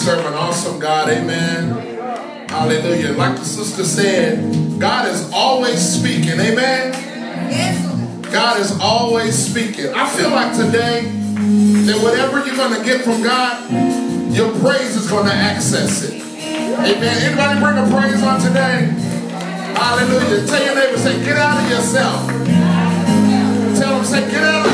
serve an awesome God. Amen. Hallelujah. Like the sister said, God is always speaking. Amen. God is always speaking. I feel like today that whatever you're going to get from God, your praise is going to access it. Amen. Anybody bring a praise on today? Hallelujah. Tell your neighbor, say, get out of yourself. Tell them, say, get out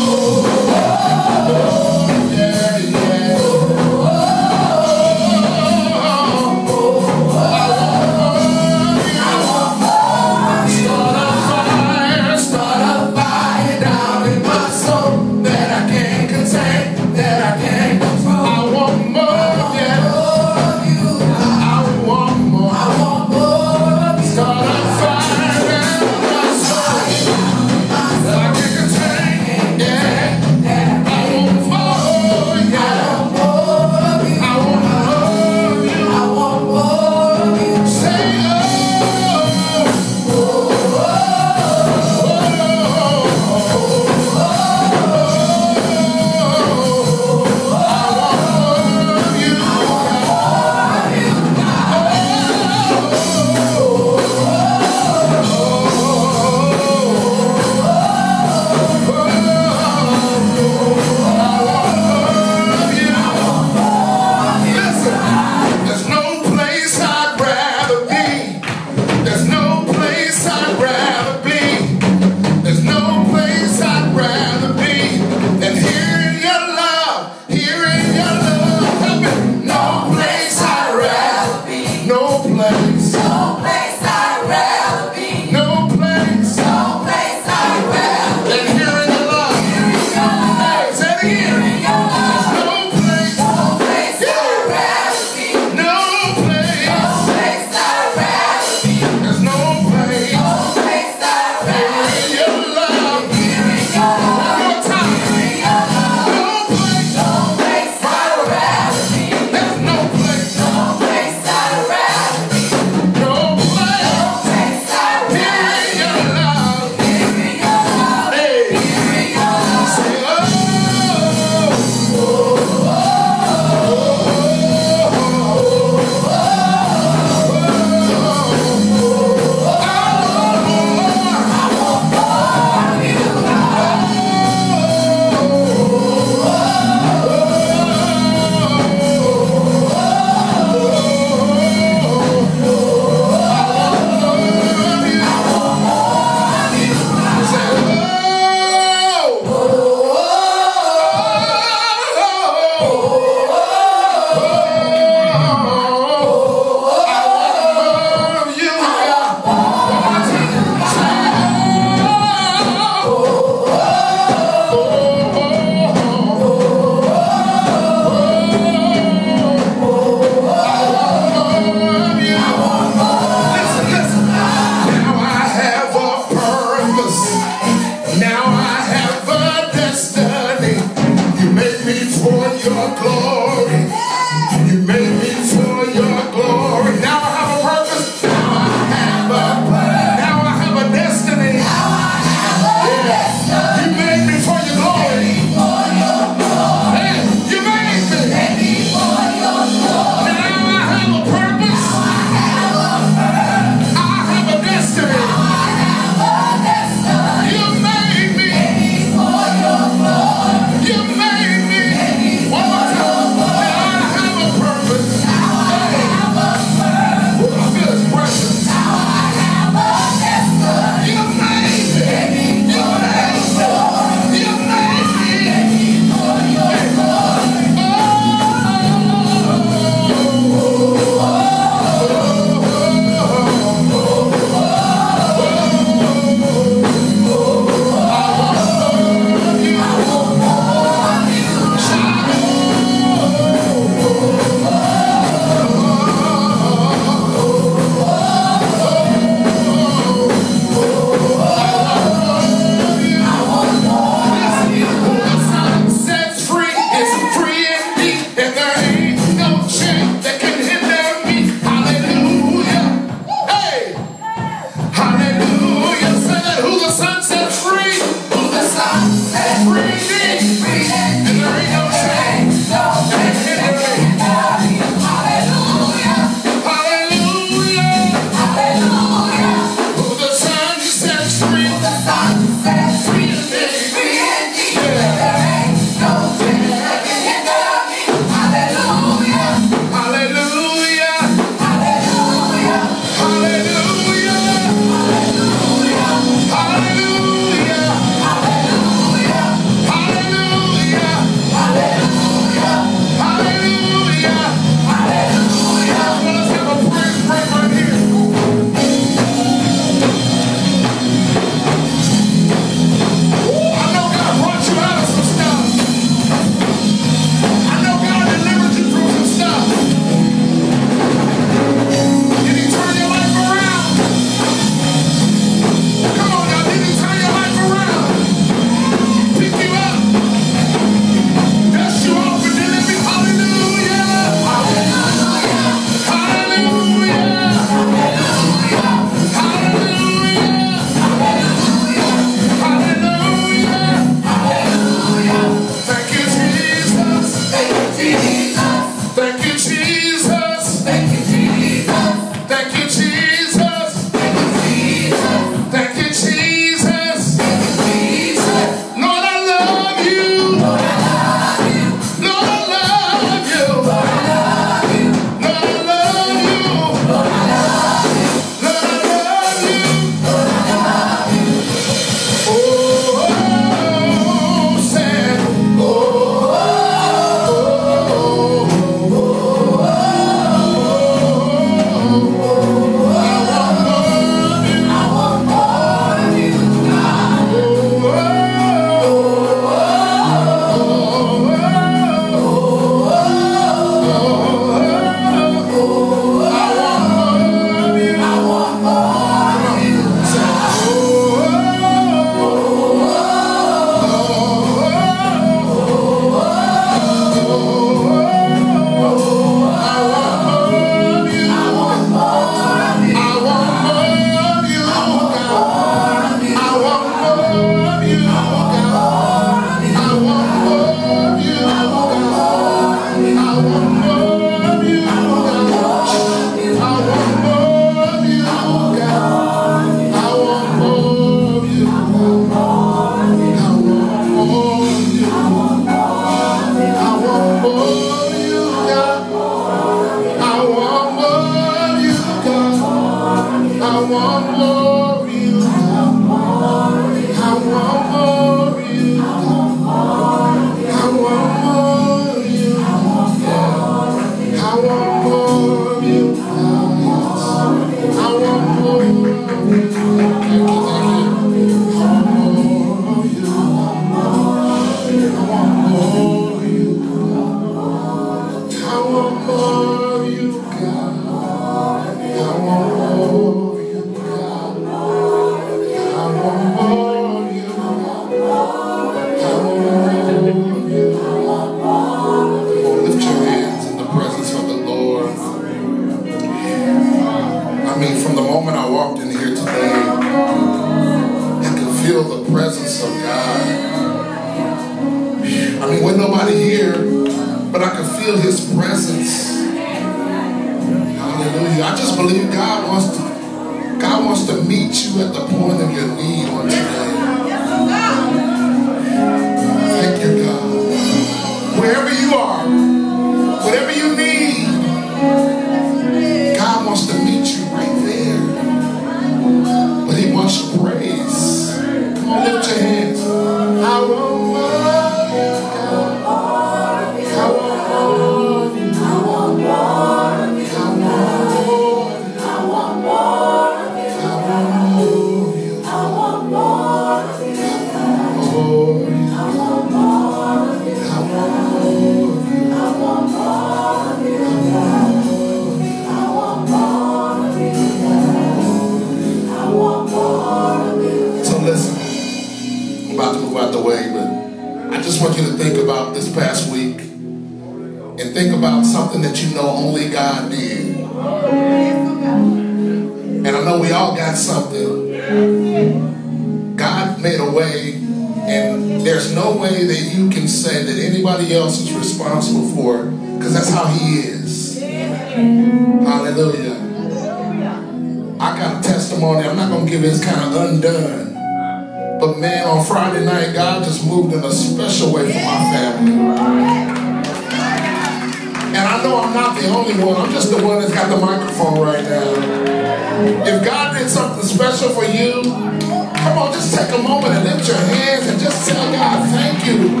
microphone right now. If God did something special for you, come on, just take a moment and lift your hands and just tell God, thank you.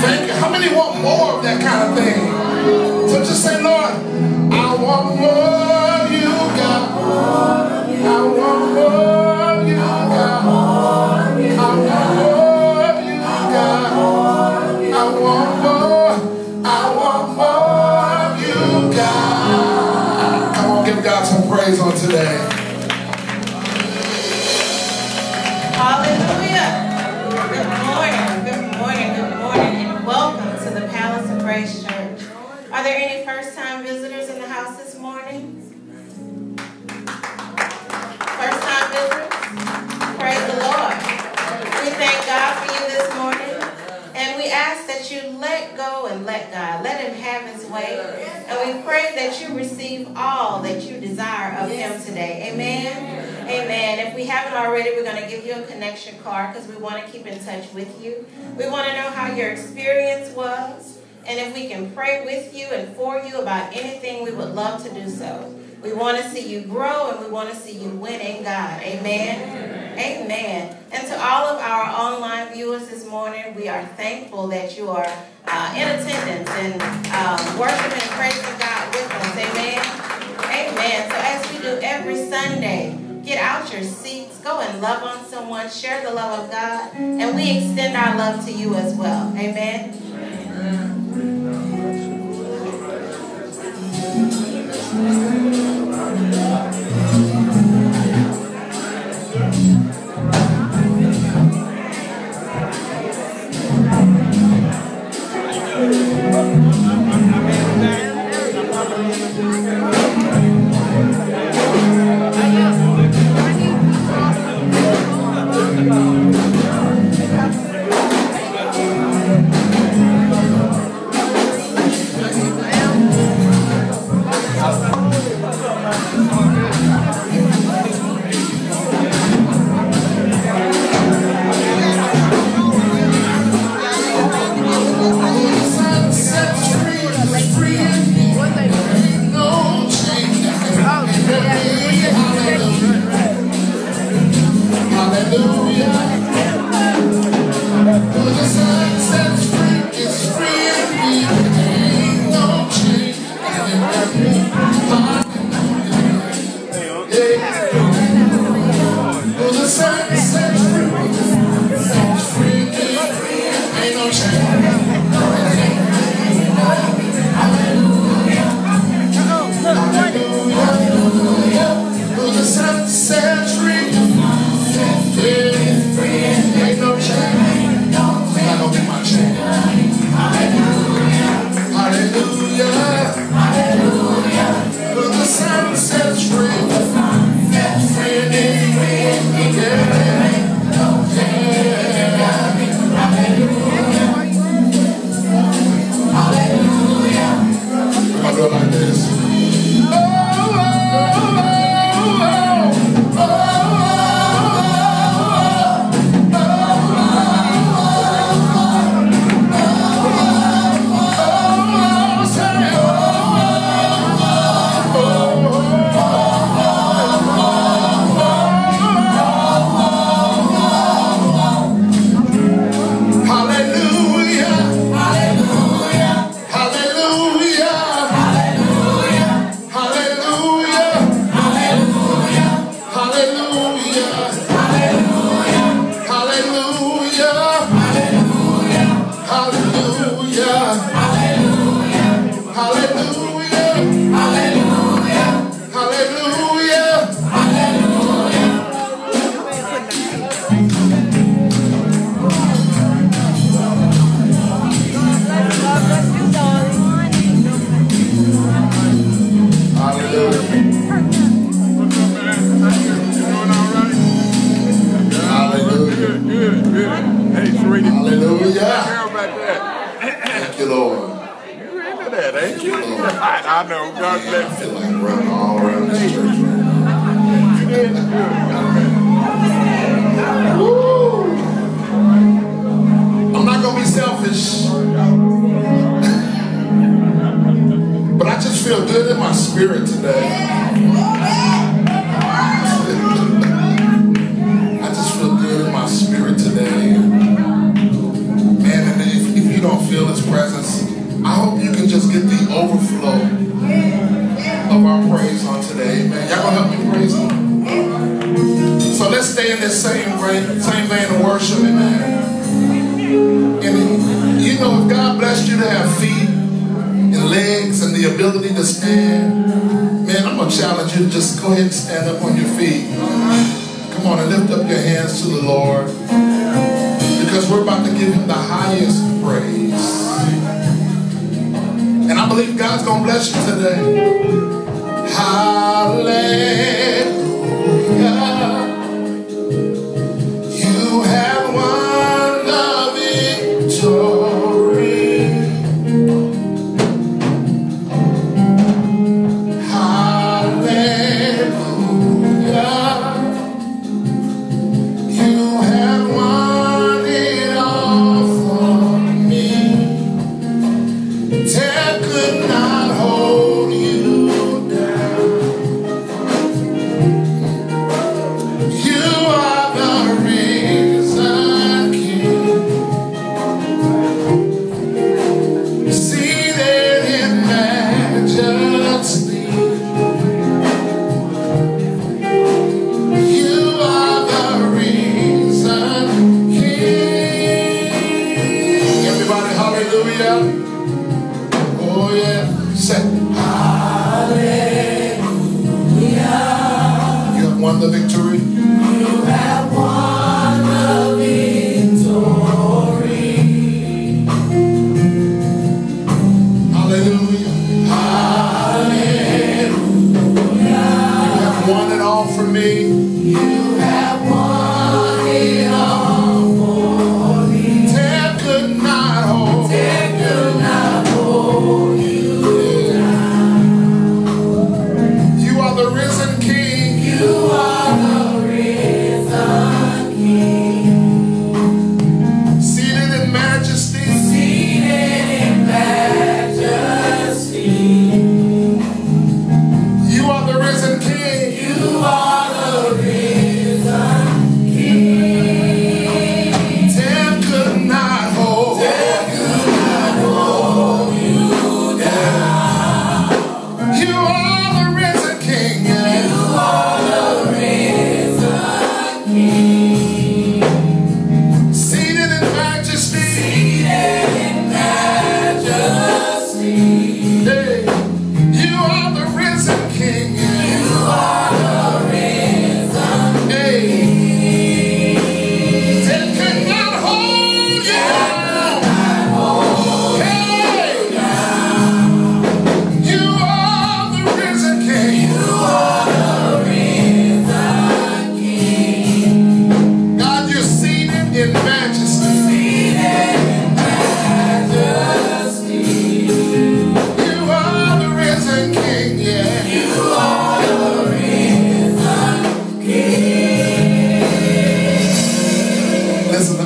Thank you. How many want more of that kind of thing? So just say, Lord, I want more of you, God. I want more. praise on today. that you let go and let God. Let him have his way. Yes. And we pray that you receive all that you desire of yes. him today. Amen. Amen. Amen. If we haven't already, we're going to give you a connection card because we want to keep in touch with you. We want to know how your experience was. And if we can pray with you and for you about anything, we would love to do so. We want to see you grow and we want to see you win in God. Amen. Amen. Amen. And to all of our online viewers this morning, we are thankful that you are uh, in attendance and uh, worshiping and praising God with us. Amen. Amen. So as we do every Sunday, get out your seats, go and love on someone, share the love of God, and we extend our love to you as well. Amen. Amen.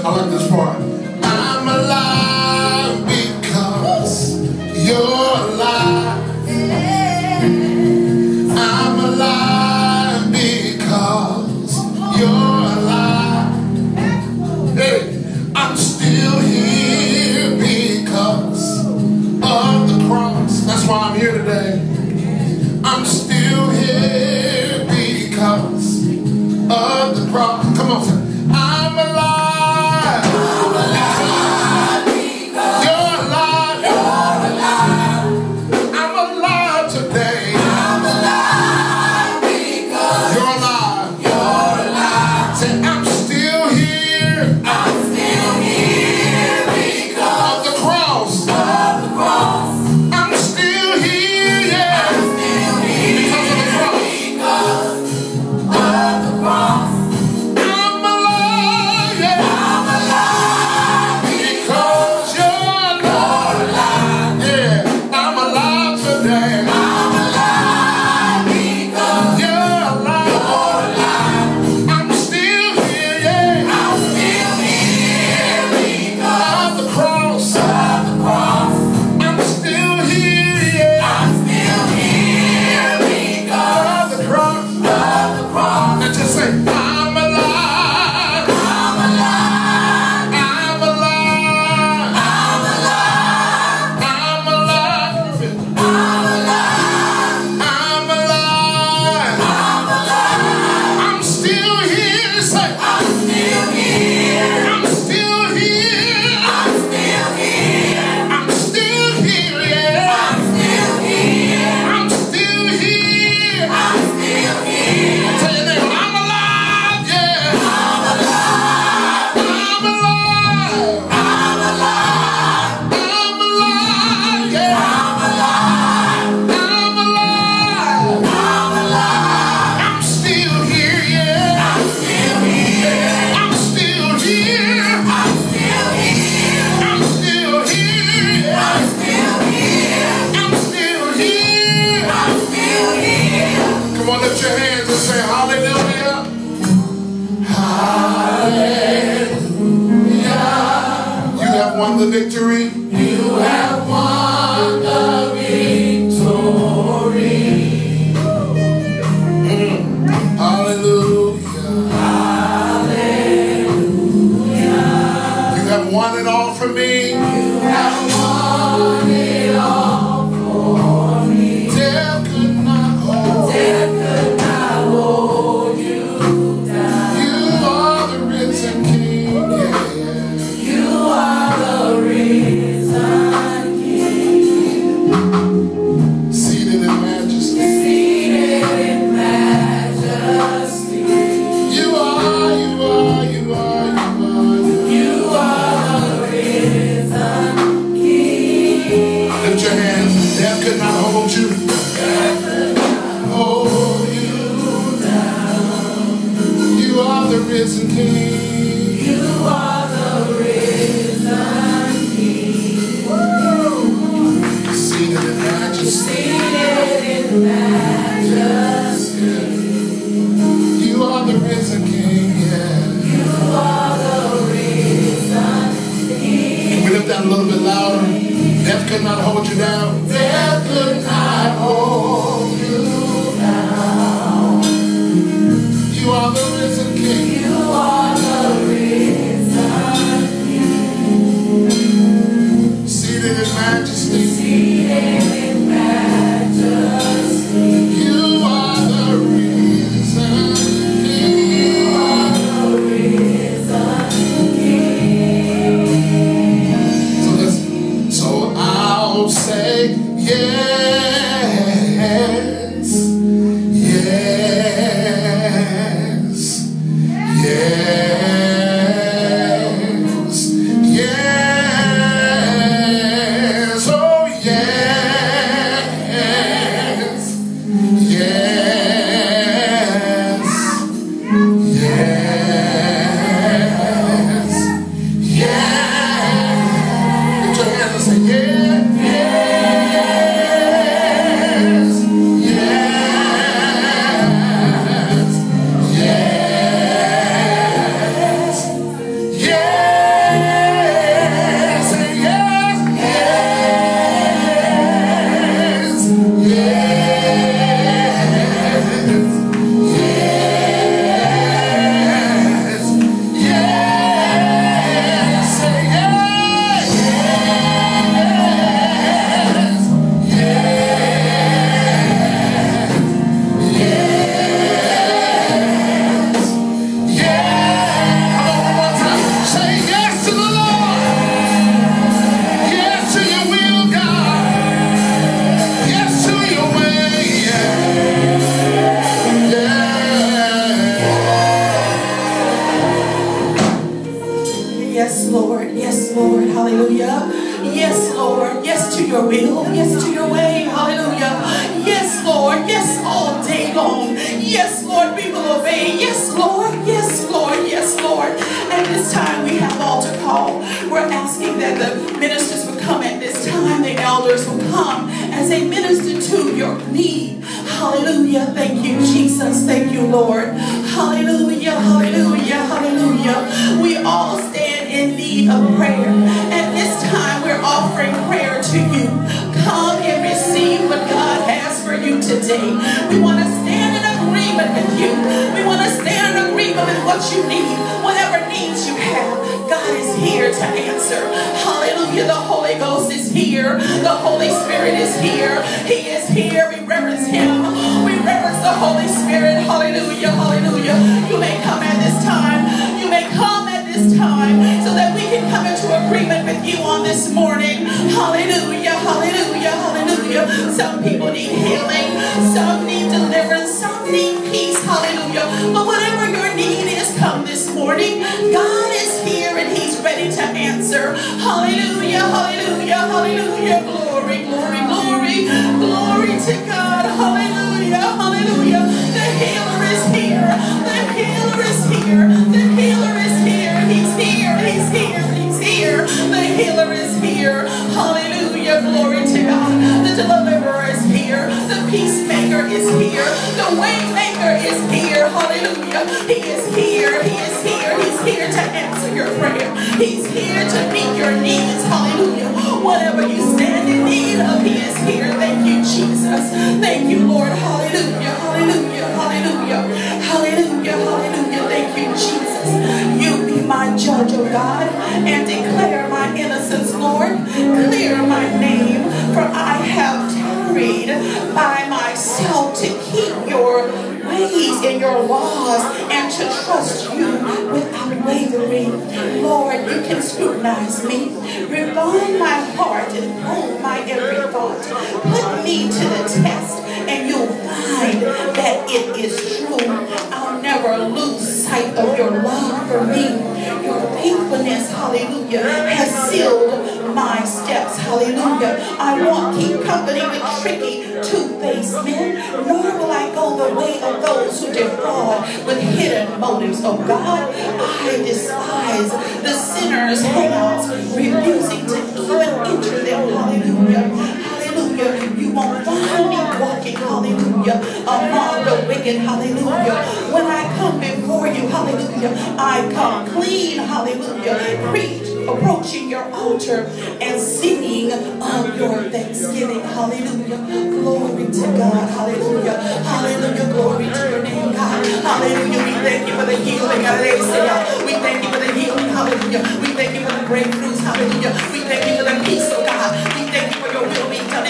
I like this part. I'm alive because you're. Say yes, among the wicked, hallelujah. When I come before you, hallelujah, I come clean, hallelujah. Preach, approaching your altar and singing of your thanksgiving, hallelujah. Glory to God, hallelujah. Hallelujah, glory to your name, God. Hallelujah. We thank you for the healing, hallelujah. We thank you for the healing, hallelujah. We thank you for the breakthroughs, hallelujah. We thank you for the peace,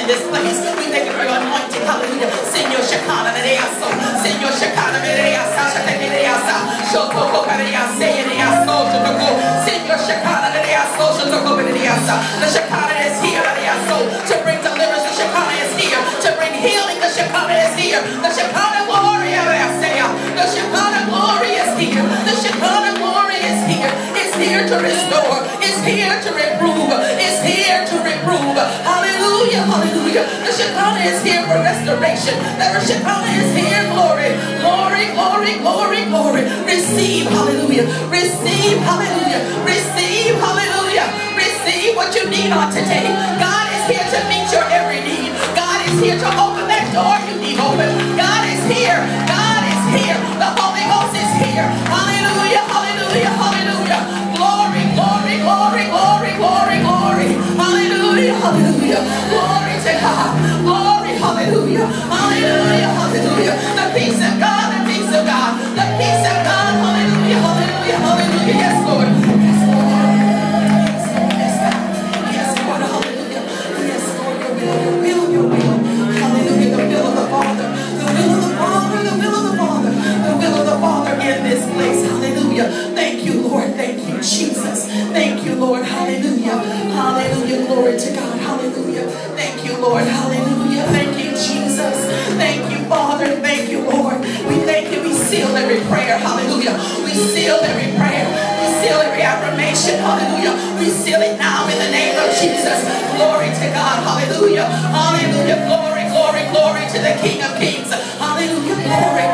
this place. We thank you for your anointing, hallelujah. Send your Shekinah, Nereaso. Send your Shekinah, Nereasa, Nereaso, Shotoko. Send your Shekinah, Nereaso, Shotoko, Nereasa. The Shekinah is here, Nereaso, to bring deliverance. The Shekinah is here to bring healing. The Shekinah is here. The Shekinah glory, Nereasa. The Shekinah glory is here. The Shekinah glory is here. It's here to restore. It's here to reprove. Hallelujah, hallelujah. The Shekinah is here for restoration. The Shekinah is here, glory, glory, glory, glory, glory. Receive, hallelujah. Receive, hallelujah. Receive, hallelujah. Receive what you need on today. God is here to meet your every need. God is here to open that door you need open. God is here. God is here. The Holy Ghost is here. Hallelujah, hallelujah, hallelujah. Glory, glory, glory, glory, glory, glory. Hallelujah, hallelujah. God. Glory, hallelujah. Hallelujah, hallelujah. The peace of God, the peace of God. The peace of God. Hallelujah, hallelujah, hallelujah. Yes, Lord. Yes, Lord. Yes, Lord. Yes, Lord. Hallelujah. Yes, Lord. Will, your will. Hallelujah. The will of the Father. The will of the Father. The will of the Father. The will of the Father in this place. Hallelujah. Lord. Hallelujah. Hallelujah. Glory to God. Hallelujah. Thank you, Lord. Hallelujah. Thank you, Jesus. Thank you, Father. Thank you, Lord. We thank you. We seal every prayer. Hallelujah. We seal every prayer. We seal every affirmation. Hallelujah. We seal it now in the name of Jesus. Glory to God. Hallelujah. Hallelujah. Glory, glory, glory to the King of Kings. Hallelujah. Glory,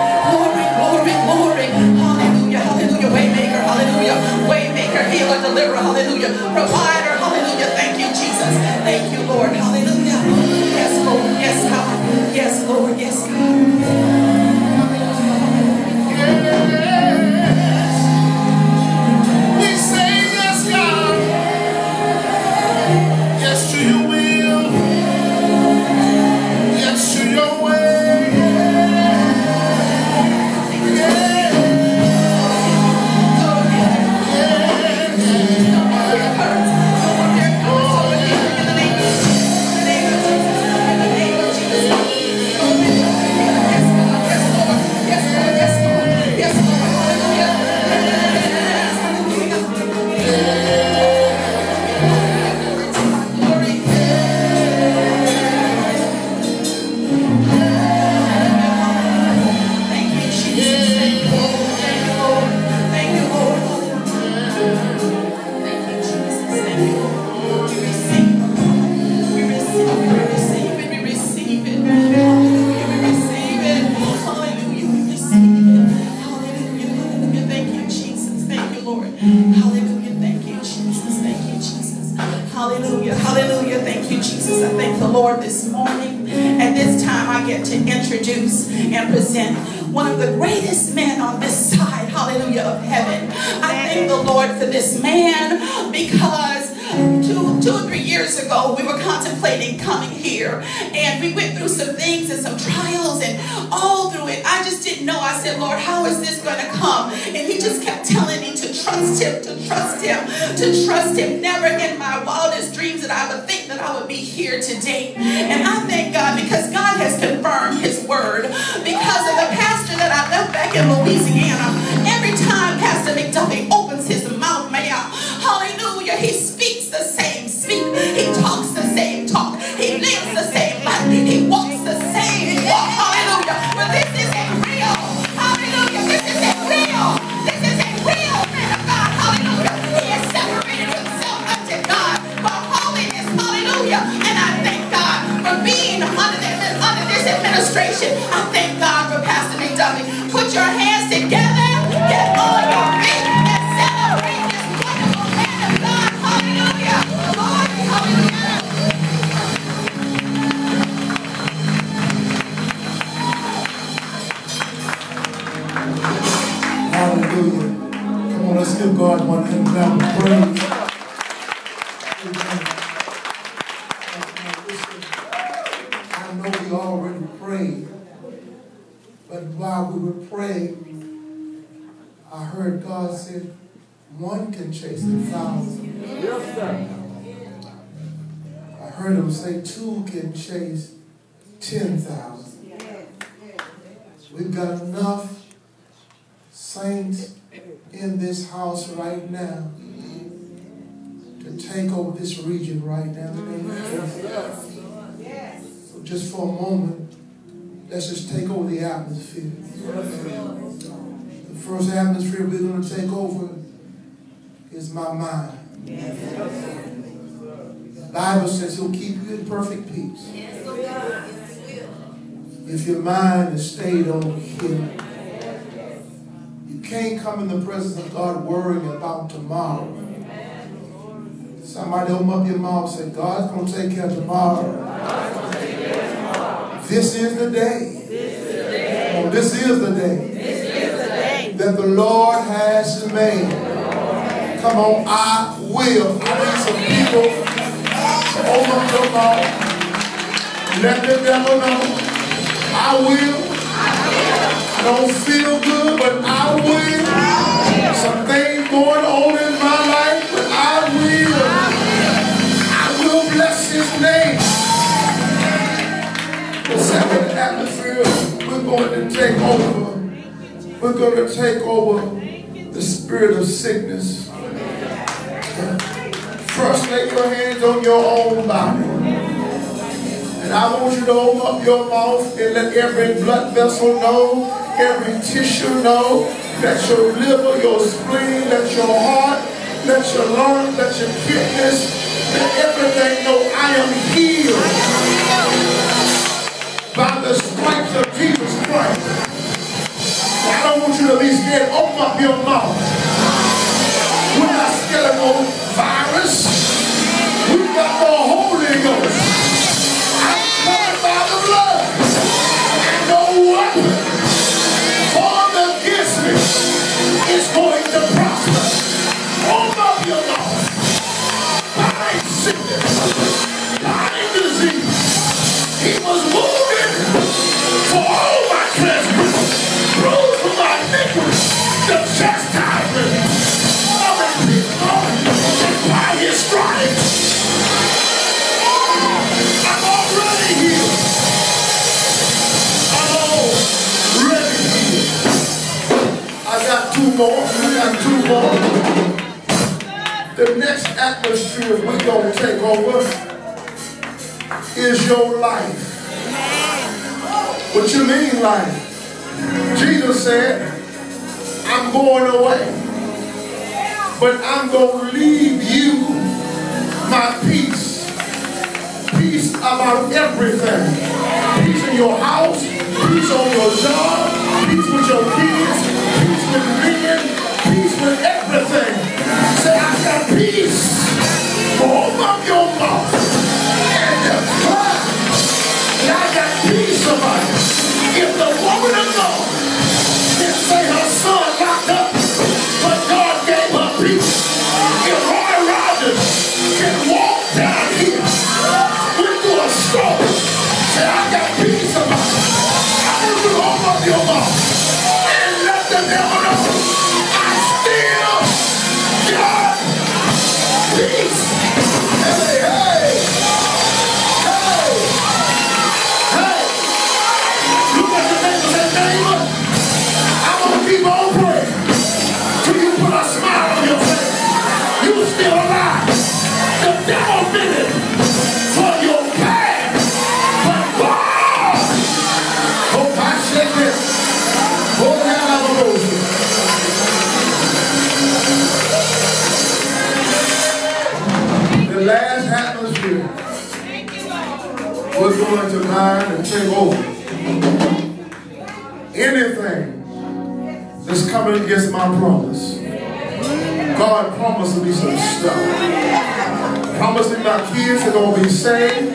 healer, deliverer. Hallelujah. Provider. Hallelujah. Thank you, Jesus. Thank you, Lord. Hallelujah. Yes, Lord. Yes, God. Yes, Lord. Yes, God. The greatest man on this side, hallelujah, of heaven. I thank the Lord for this man because two, two or three years ago, we were contemplating coming here and we went through some things and some trials and all through it. I just didn't know. I said, Lord, how is this going to come? And he just kept telling me to trust him, to trust him, to trust him. Never in my wildest dreams that I would think that I would be here today. And I thank I left back in Louisiana. This house right now to take over this region right now. in the name of Jesus. So just for a moment, let's just take over the atmosphere. The first atmosphere we're going to take over is my mind. The Bible says he'll keep you in perfect peace. If your mind is stayed on him. Can't come in the presence of God worrying about tomorrow. Somebody open up your mouth and say, God's going to take care of tomorrow. This is the day. Oh, this is the day that the Lord has made. Come on, I will. I need some people to open up your mouth. Let the devil know. I will. Don't feel good, but I will. Some things going on in my life, but I will. I will bless his name. Second atmosphere, we're going to take over. We're going to take over the spirit of sickness. First, lay your hands on your own body. And I want you to open up your mouth and let every blood vessel know, every tissue know, that your liver, your spleen, that your heart, that your lungs, that your kidneys, that everything know I am healed by the stripes of Jesus Christ. I don't want you to be scared. Open up your mouth. We're not scared of no virus. We got the Holy Ghost. By the blood. And weapon against me is going to prosper. Open up your sickness. More. I got two more. The next atmosphere we're going to take over is your life. What you mean life? Jesus said, I'm going away. But I'm going to leave you my peace. Peace about everything. Peace in your house, peace on your job, peace with your kids, with peace with everything. Over anything that's coming against my promise. God promised me some stuff. Promised me my kids are going to be saved.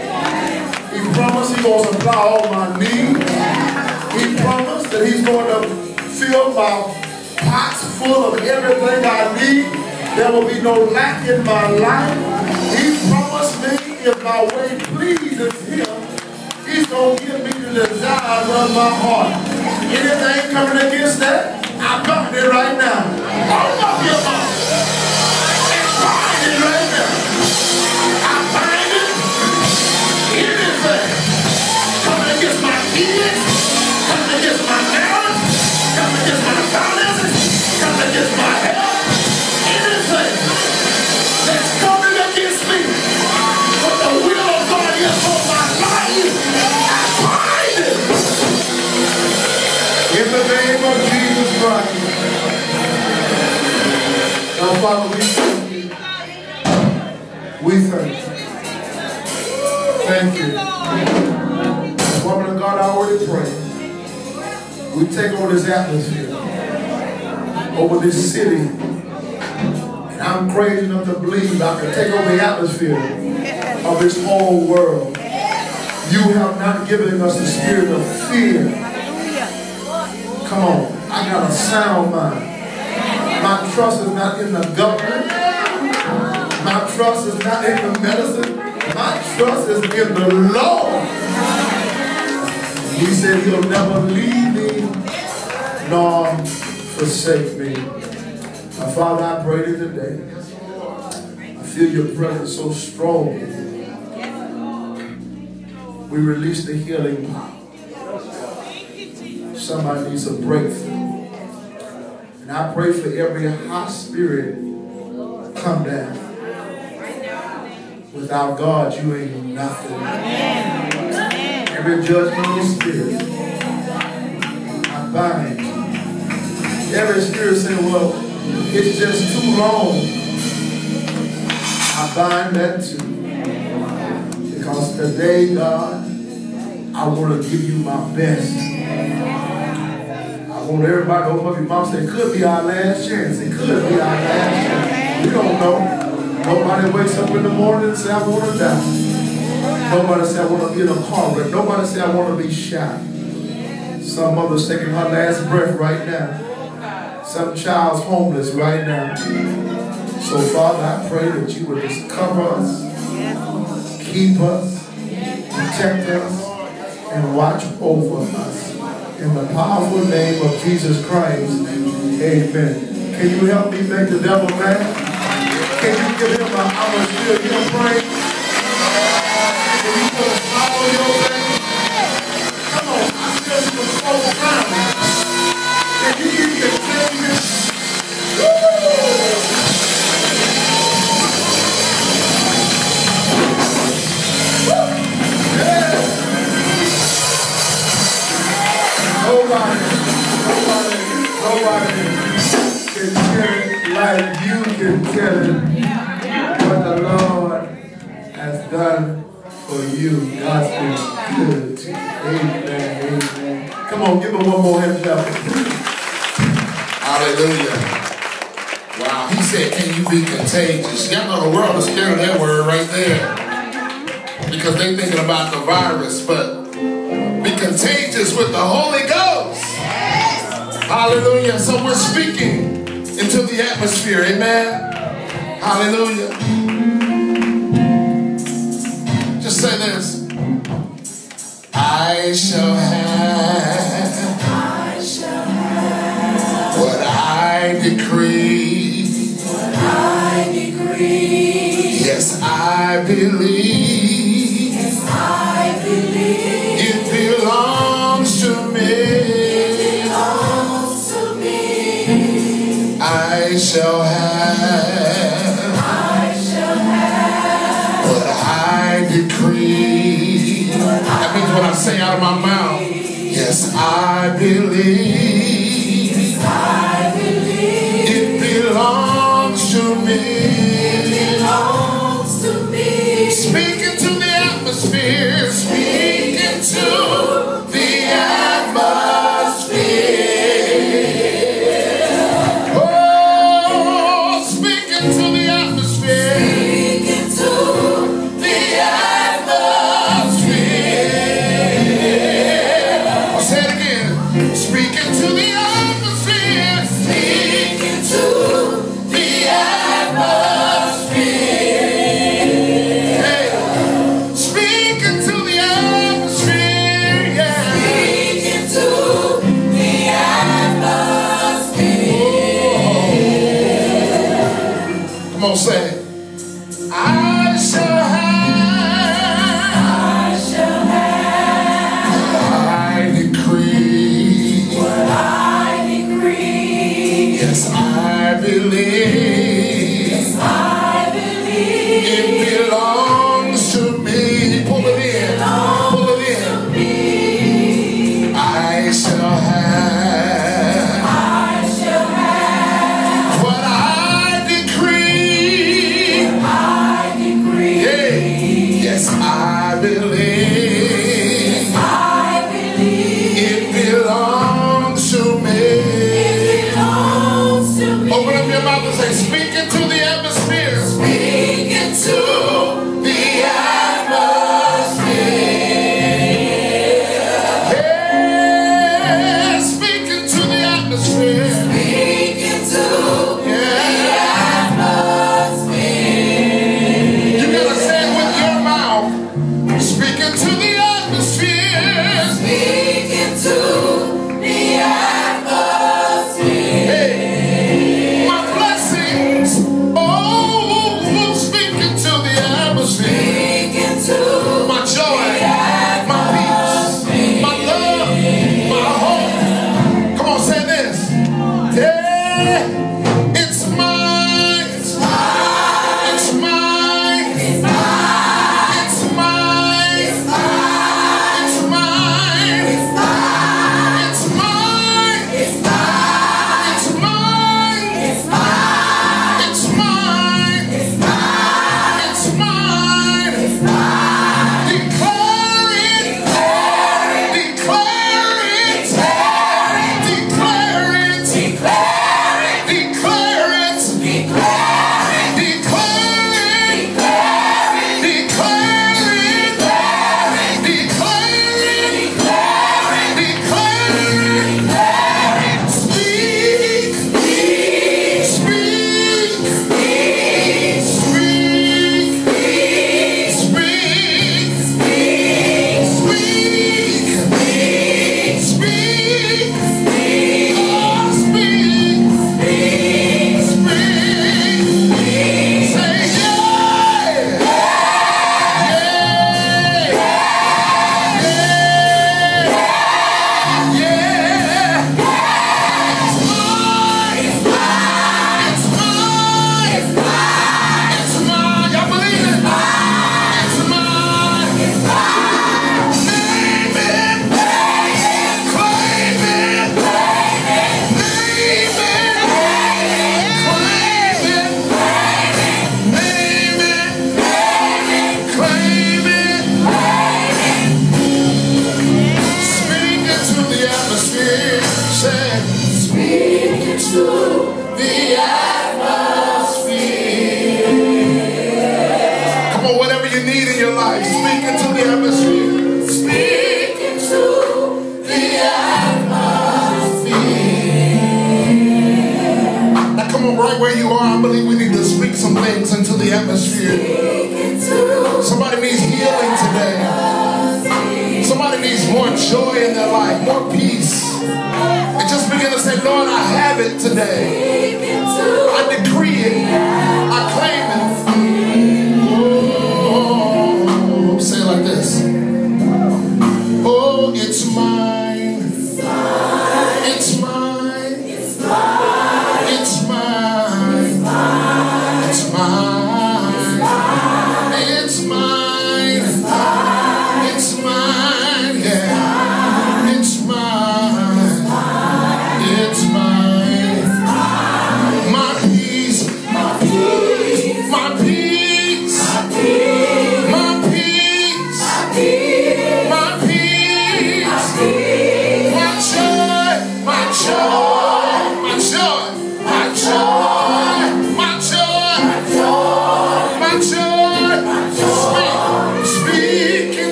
He promised He's going to supply all my needs. He promised that He's going to fill my pots full of everything I need. There will be no lack in my life. He promised me if my way pleases Him, To give me the desire of my heart. Anything coming against that, I bind it right now. Open up your mouth We thank you. Thank you. Woman of God, I already prayed. We take over this atmosphere, over this city. And I'm crazy enough to believe I can take over the atmosphere of this whole world. You have not given us the spirit of fear. Come on. I got a sound mind. My trust is not in the government. My trust is not in the medicine. My trust is in the Lord. He said he'll never leave me nor forsake me. My Father, I pray that today. I feel your presence so strong. We release the healing power. Somebody needs a breakthrough. And I pray for every hot spirit come down. Without God, you ain't nothing. Every judgmental spirit, I bind you. Every spirit saying, well, it's just too long. I bind that too. Because today, God, I want to give you my best. I want everybody to open up your mouth and say, it could be our last chance. It could be our last chance. We don't know. Nobody wakes up in the morning and say, I want to die. Nobody say, I want to be in a car wreck. Nobody say, I want to be shot. Some mother's taking her last breath right now. Some child's homeless right now. So, Father, I pray that you would just cover us, keep us, protect us, and watch over us. In the powerful name of Jesus Christ, amen. Can you help me make the devil mad? Can you give him a, I'm going to still him praise?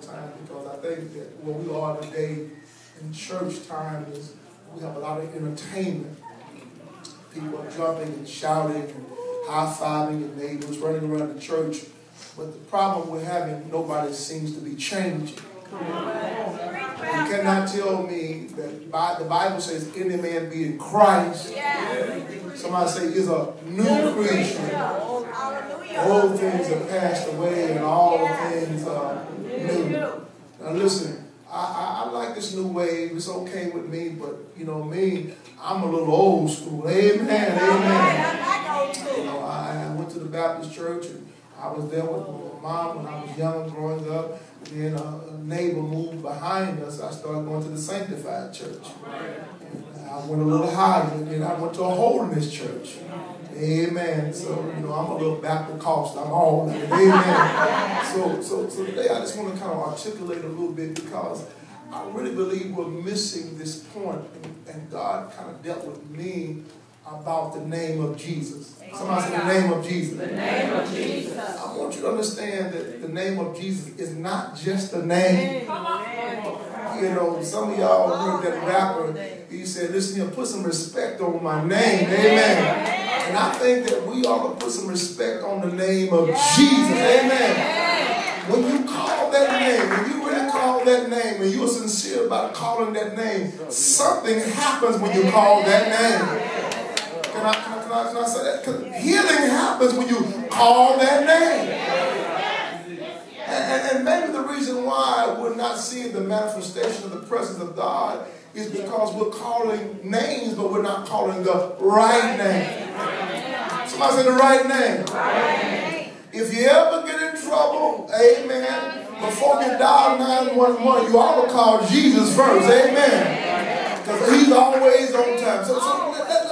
The time because I think that where we are today in church time is we have a lot of entertainment. People are jumping and shouting and high-fiving and neighbors running around the church. But the problem we're having, nobody seems to be changing. You cannot tell me that by, the Bible says any man be in Christ. Somebody say is a new creation. Old things have passed away and all things are new. Now listen, I, I, I like this new wave. It's okay with me, but you know me, I'm a little old school. Amen. Amen. You know, I, I went to the Baptist church and I was there with my mom when I was young, growing up. Then a, neighbor moved behind us. I started going to the Sanctified Church. I went a little higher, and then I went to a holiness church. Amen. So, you know, I'm a little Baptist. I'm all in. Amen. So, so, so today I just want to kind of articulate a little bit because I really believe we're missing this point, and, and God kind of dealt with me about the name of Jesus. Somebody say the name of Jesus. The name of Jesus. I want you to understand that the name of Jesus is not just a name. You know, some of y'all heard that rapper. He said, listen here, put some respect on my name. Amen. And I think that we ought to put some respect on the name of Jesus. Amen. When you call that name, when you really call that name, and you're sincere about calling that name, something happens when you call that name. Can I, can I, can I, can I say that? 'Cause healing happens when you call that name. And, and, and maybe the reason why we're not seeing the manifestation of the presence of God is because we're calling names, but we're not calling the right name. Somebody say the right name. If you ever get in trouble, amen, before you dial 911, you ought to call Jesus first, amen. Because he's always on time. So, so let,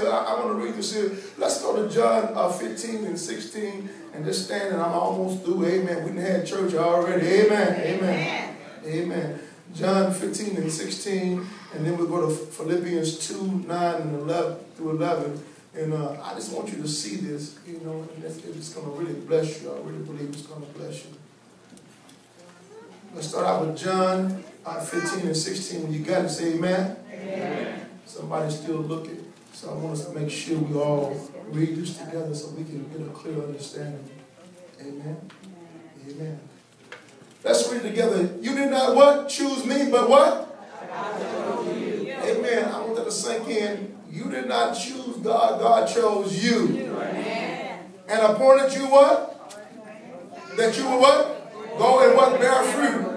here. I, I want to read this here. Let's go to John uh, 15 and 16 and just stand and I'm almost through. Amen. We had church already. Amen. Amen. Amen. John 15 and 16, and then we'll go to Philippians 2, 9 and 11 through 11. And uh, I just want you to see this, you know, and it's, it's going to really bless you. I really believe it's going to bless you. Let's start out with John uh, 15 and 16. When you got it, say amen. amen. Somebody's still looking. So I want us to make sure we all read this together so we can get a clear understanding. Amen. Amen. Let's read together. You did not what? Choose me, but what? Amen. I want that to sink in. You did not choose God, God chose you. And appointed you what? That you would what? Go and what? Bear fruit.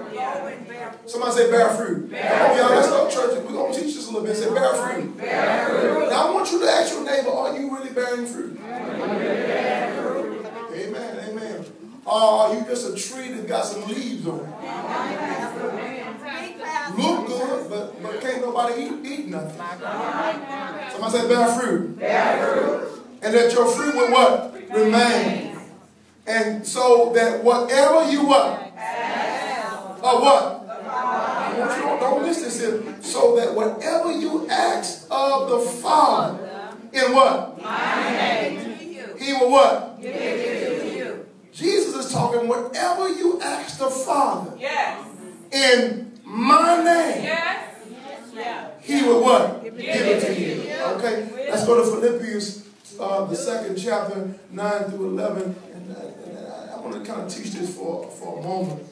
Somebody say bear fruit. Bear yeah, let's go church. We're going to teach this a little bit. Say bear fruit. Bear fruit. Now I want you to ask your neighbor, are you really bearing fruit? Bear fruit. Amen, amen. Or are you just a tree that got some leaves on it? Look good, but, but can't nobody eat, eat nothing. Somebody say bear fruit. Bear fruit. And that your fruit will what? Remain. And so that whatever you what? Or what? I to- miss this here. So that whatever you ask of the Father in what? He will what? give you. Jesus is talking whatever you ask the Father Yes. in my name, Yes. he will what? Give it to you. Okay, let's go to Philippians, uh, the second chapter, 9 through 11. And, uh, and I, I want to kind of teach this for, for a moment.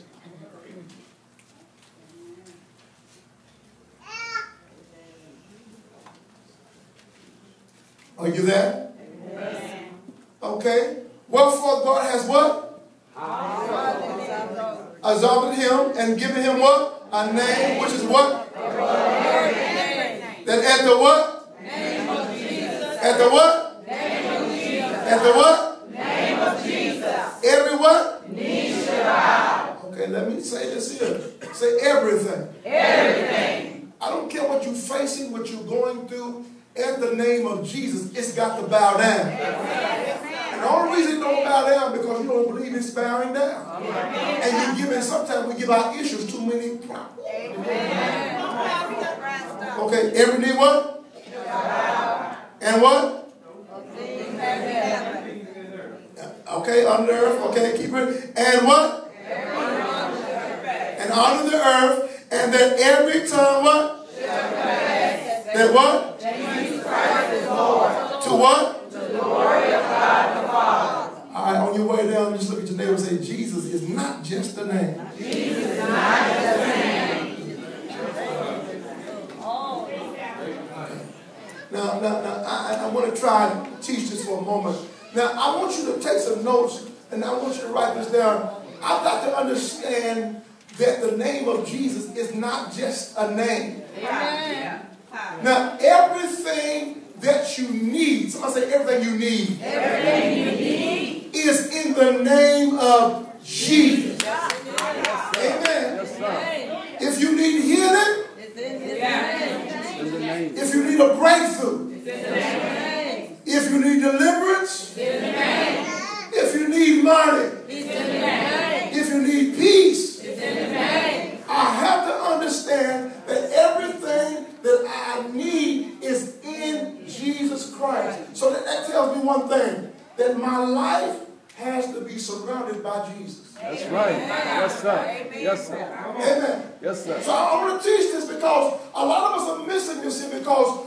Are you there? Okay. Wherefore God has what? Exalted him and given him what? A name which is what? That at the what? At the what? At the what? Name of Jesus. Every what? Okay, let me say this here. Say everything. Everything. I don't care what you're facing, what you're going through. In the name of Jesus, it's got to bow down. And the only reason it don't bow down because you don't believe it's bowing down. And you give it, sometimes we give our issues too many problems. Okay, every knee what? And what? Okay, under earth. Okay, keep it. And what? And under the earth. And that every time what? That what? To what? To the glory of God the Father. All right, on your way down, just look at your neighbor and say, Jesus is not just a name. Jesus is not just a name. Now, now, now I, I want to try and teach this for a moment. Now, I want you to take some notes and I want you to write this down. I've got to understand that the name of Jesus is not just a name. Now, everything that you need, somebody say everything you need, is in the name of Jesus. Amen. If you need healing, if you need a breakthrough, if you need deliverance, if you need money, if you need peace, I have to understand that everything that I need is in Jesus Christ. So that, that tells me one thing that my life has to be surrounded by Jesus. That's right. Yes, sir. Yes, sir. Amen. Yes, sir. So I want to teach this because a lot of us are missing this here because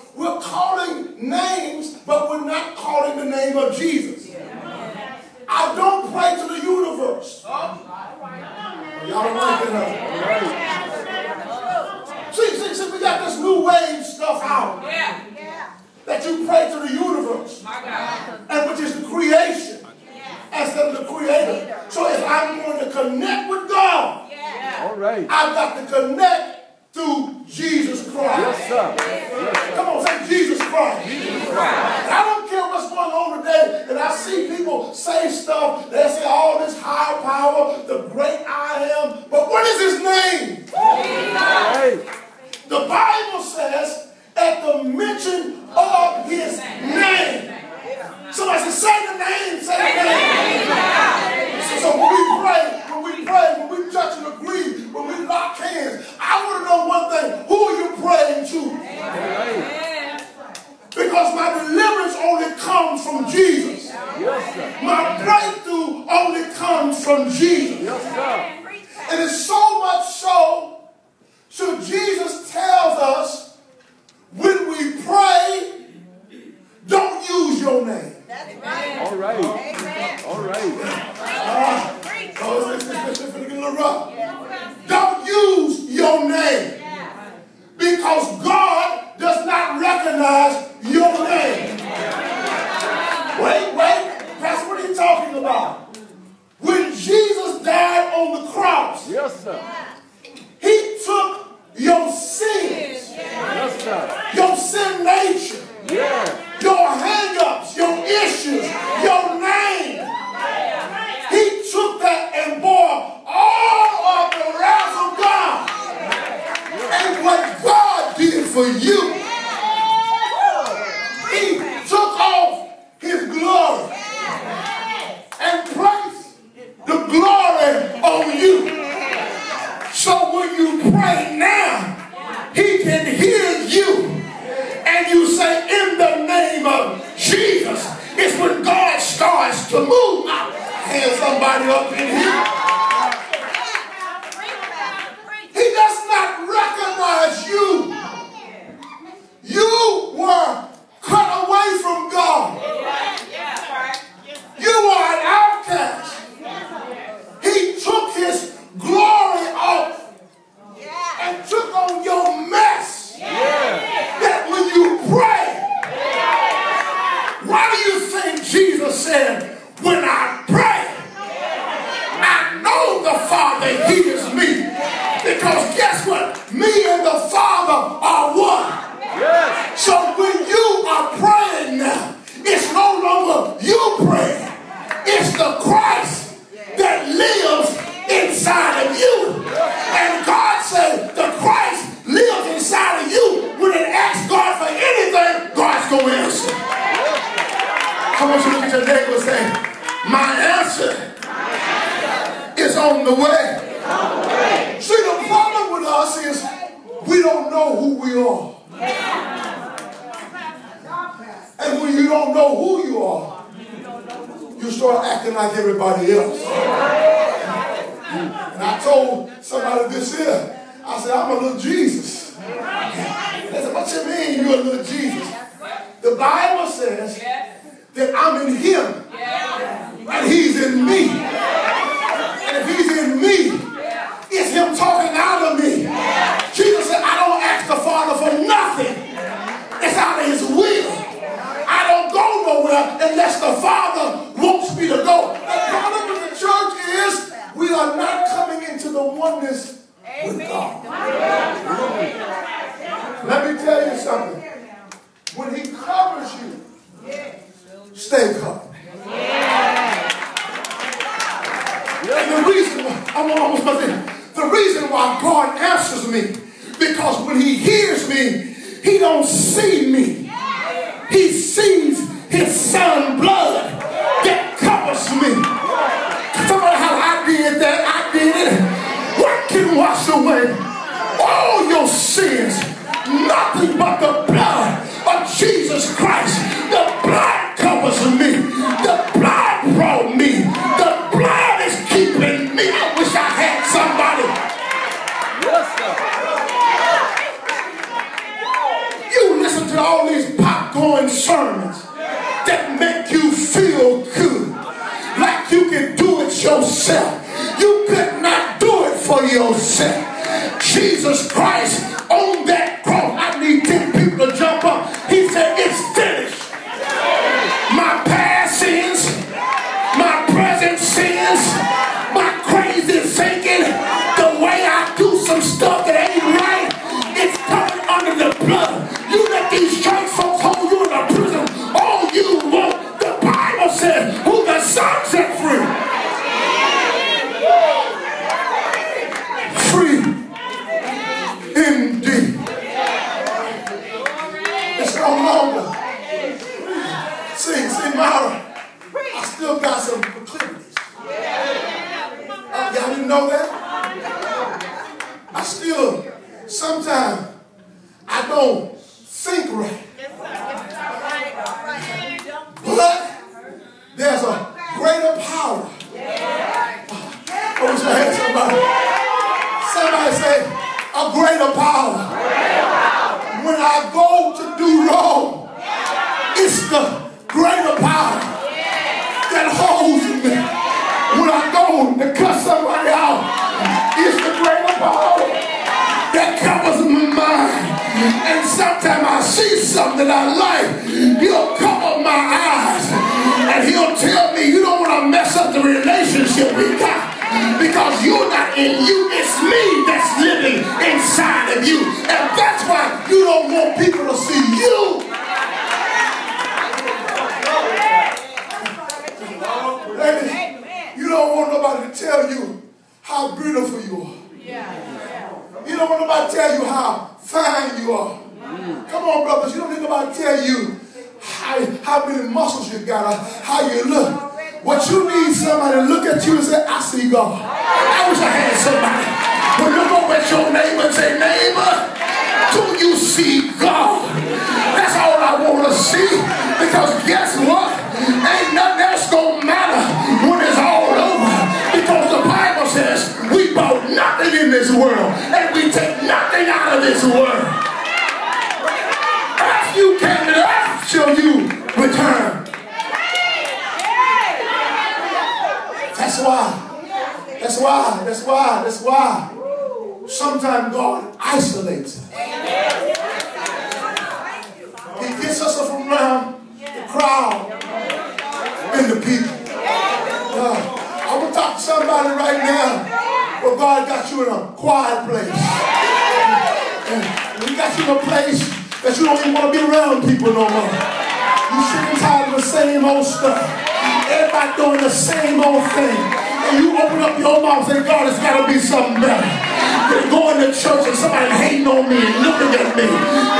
church and somebody hating on me and looking at me.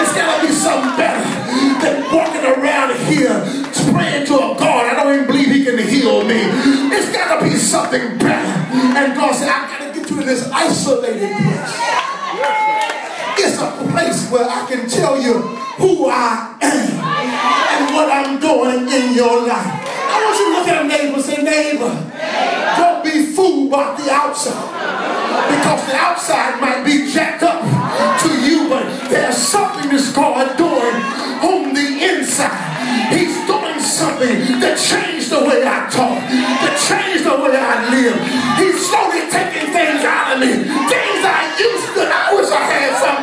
It's got to be something better than walking around here praying to a God I don't even believe he can heal me. It's got to be something better. And God said, I got to get you to this isolated place. It's a place where I can tell you who I am and what I'm doing in your life. I want you to look at a neighbor and say, neighbor, by the outside. Because the outside might be jacked up to you, but there's something this God doing on the inside. He's doing something that changed the way I talk, that changed the way I live. He's slowly taking things out of me, things I used to. I wish I had somebody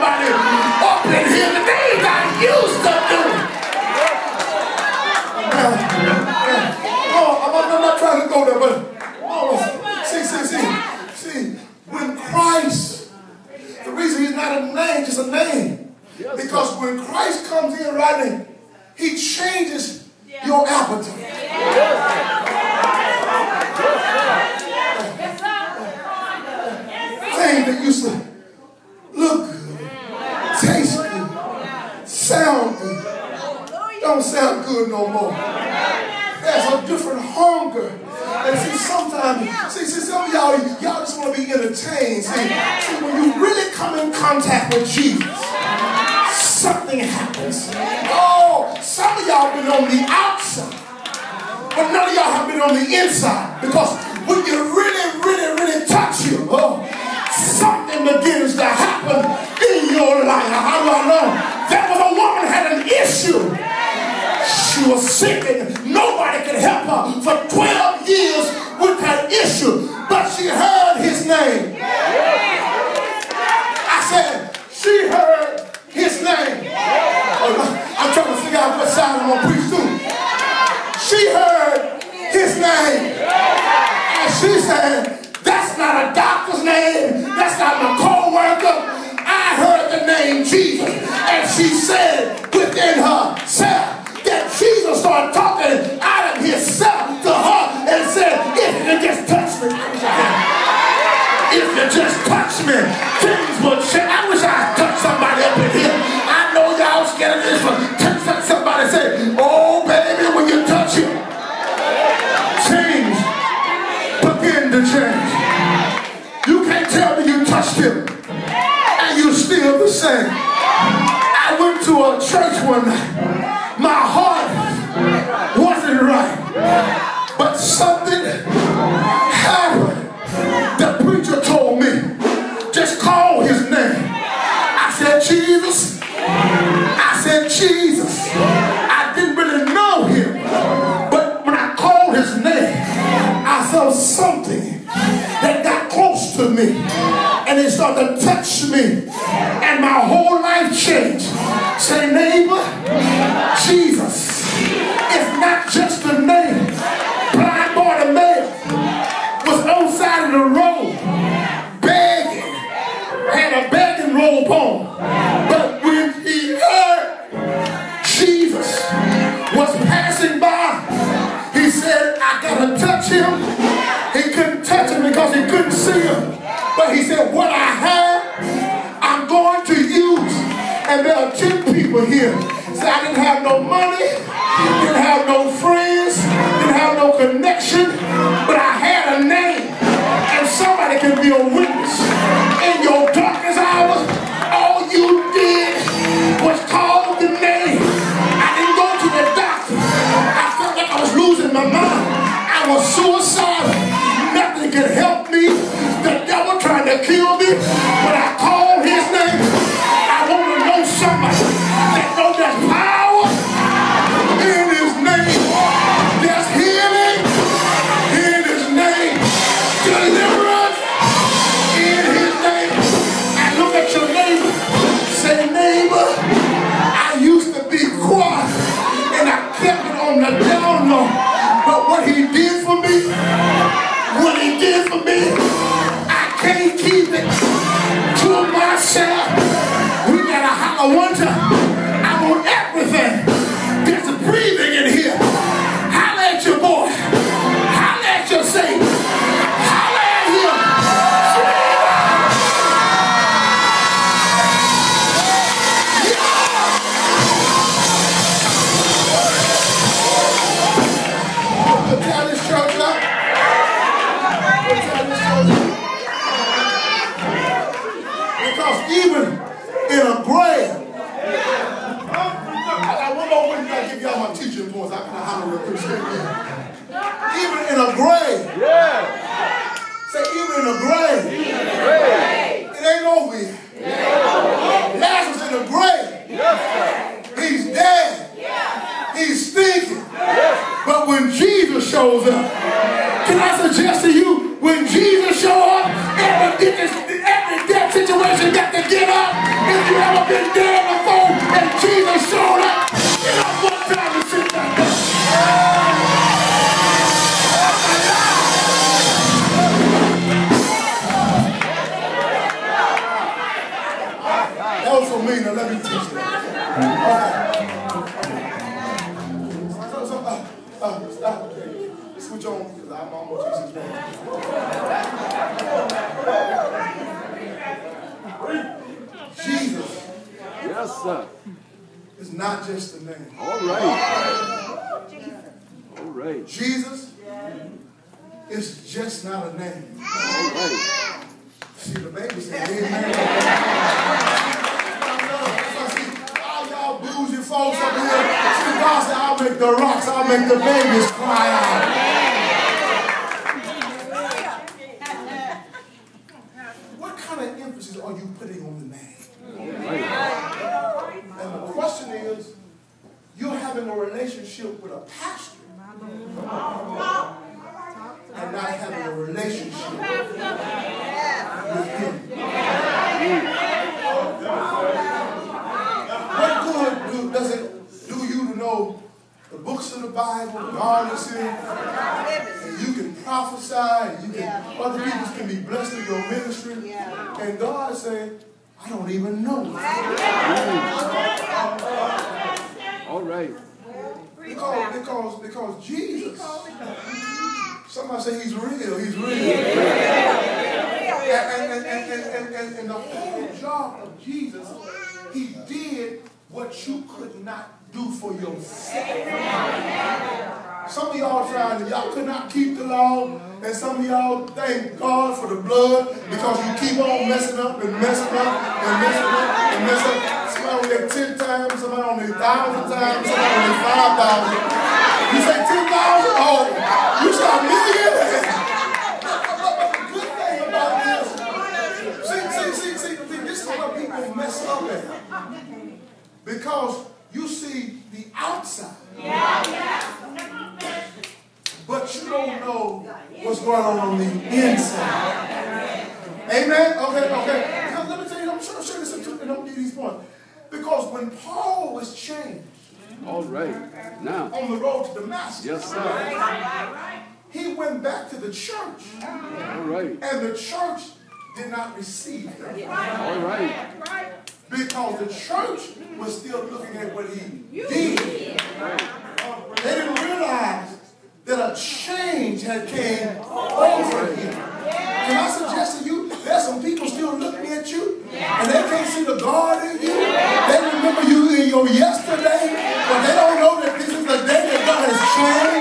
because when Christ comes in right in, he changes your appetite. Things that used to look good, taste good, sound good, don't sound good no more. There's a different hunger. And see, sometimes, see, see, some of y'all, y'all just want to be entertained. See, see, when you really come in contact with Jesus, something happens. Oh, some of y'all been on the outside, but none of y'all have been on the inside. Because when you really, really, really touch you, oh, something begins to happen in your life. How do I know? There was a woman had an issue. She was sick and nobody could help her for 12 years with that issue. But she heard his name. I said, she heard his name. Oh, I'm trying to figure out what side I'm going to preach to. She heard his name. And she said, that's not a doctor's name. That's not my co-worker. I heard the name Jesus. And she said within herself, that Jesus started talking out of himself to her and said, if you just touch me, if you just touch me, things will change. I wish I touched somebody up in here. I know y'all scared of this, but touch somebody say, oh baby, when you touch him, change begin to change. You can't tell me you touched him and you still the same. I went to a church one night my heart wasn't right. But something happened. The preacher told me, just call his name. I said, Jesus. I said, Jesus. Me. And it started to touch me. And my whole life changed. Say, neighbor, Jesus is not just a name. Blind Bartimaeus was on side of the road begging, had a begging robe on. But when he heard Jesus was passing by, he said, I gotta touch him. He couldn't touch him because he couldn't see him. But he said, what I have, I'm going to use. And there are 10 people here. So I didn't have no money, didn't have no friends, didn't have no connection, but I had a name. And somebody can be a witness. Sleep. that a change had came over him. Can I suggest to you, there's some people still looking at you, and they can't see the God in you. They remember you in your yesterday, but they don't know that this is the day that God has changed.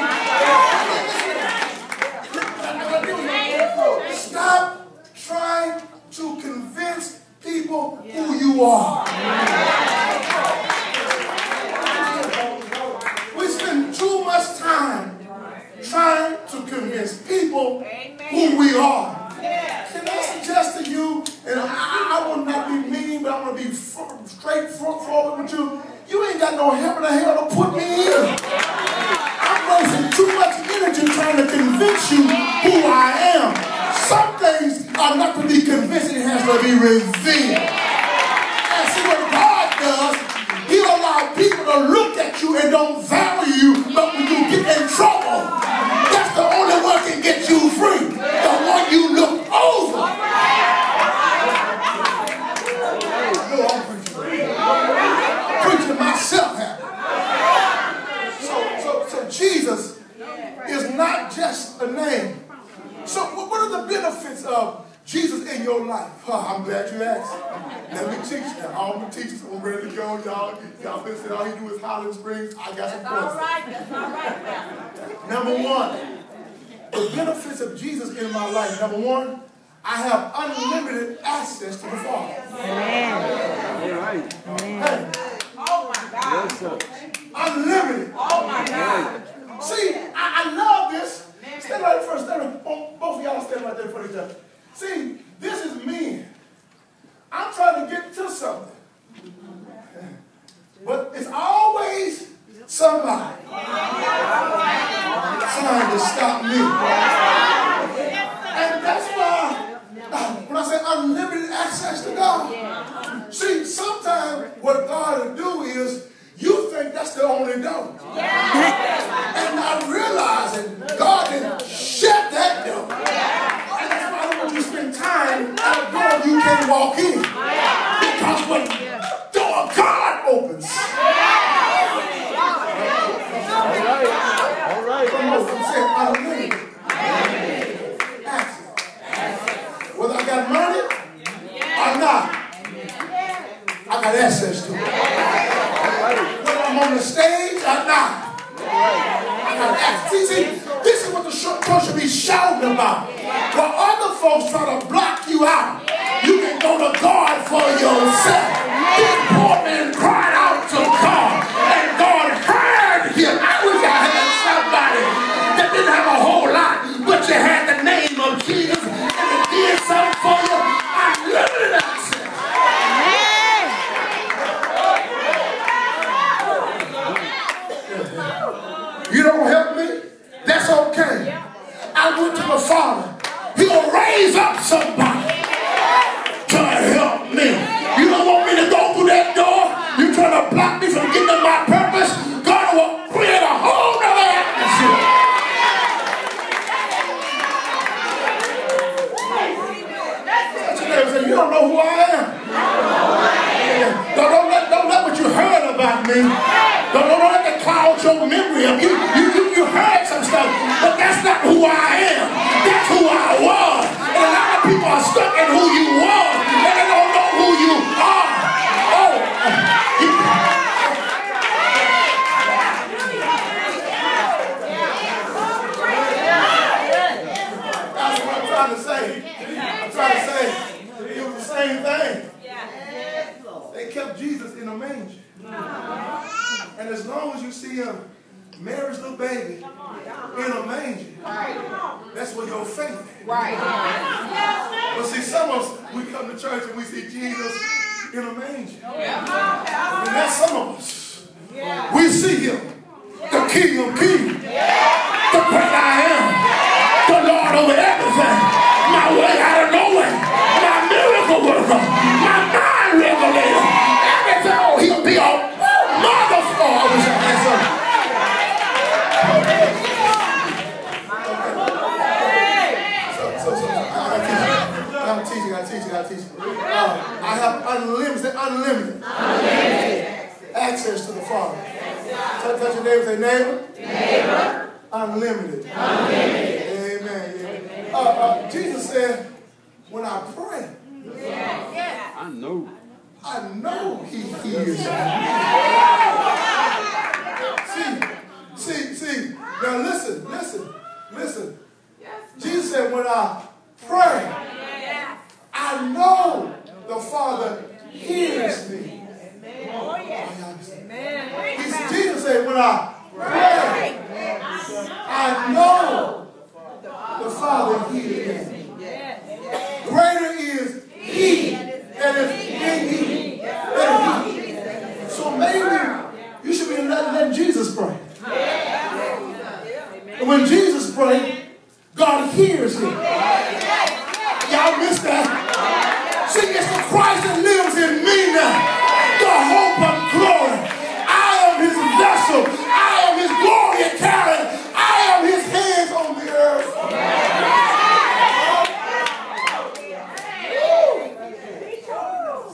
Right. But see, some of us, we come to church and we see Jesus in a manger. And that's some of us. We see him, the King of Kings. unlimited, unlimited, unlimited. access to the Father. Touch, touch your neighbor, say neighbor. Neighbor. Unlimited. Unlimited. Amen. Amen. Uh, uh, Jesus said, when I pray. I know. I know he hears. me." See, see, see. Now listen, listen, listen. Jesus said, when I pray, I know the Father hears me. He's- Jesus said, when I pray, I know the Father hears me. Greater is He that is in me than He. So maybe you should be letting Jesus pray. And when Jesus prays, God hears him. Y'all missed that. See, it's the Christ that lives in me now. The hope of glory. I am his vessel. I am his glory carrier. I am his hands on the earth.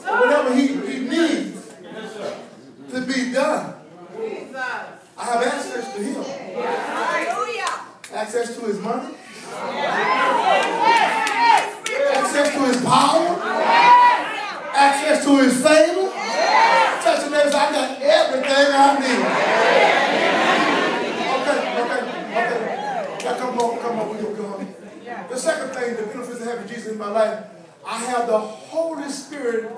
So whatever he, he needs to be done, I have access to him. Access to his money. Access to his power. Access to his favor. Touch the neighbors, I got everything I need. Okay, okay, okay. Now come on, come on, we gonna go home. The second thing, the benefits of having Jesus in my life, I have the Holy Spirit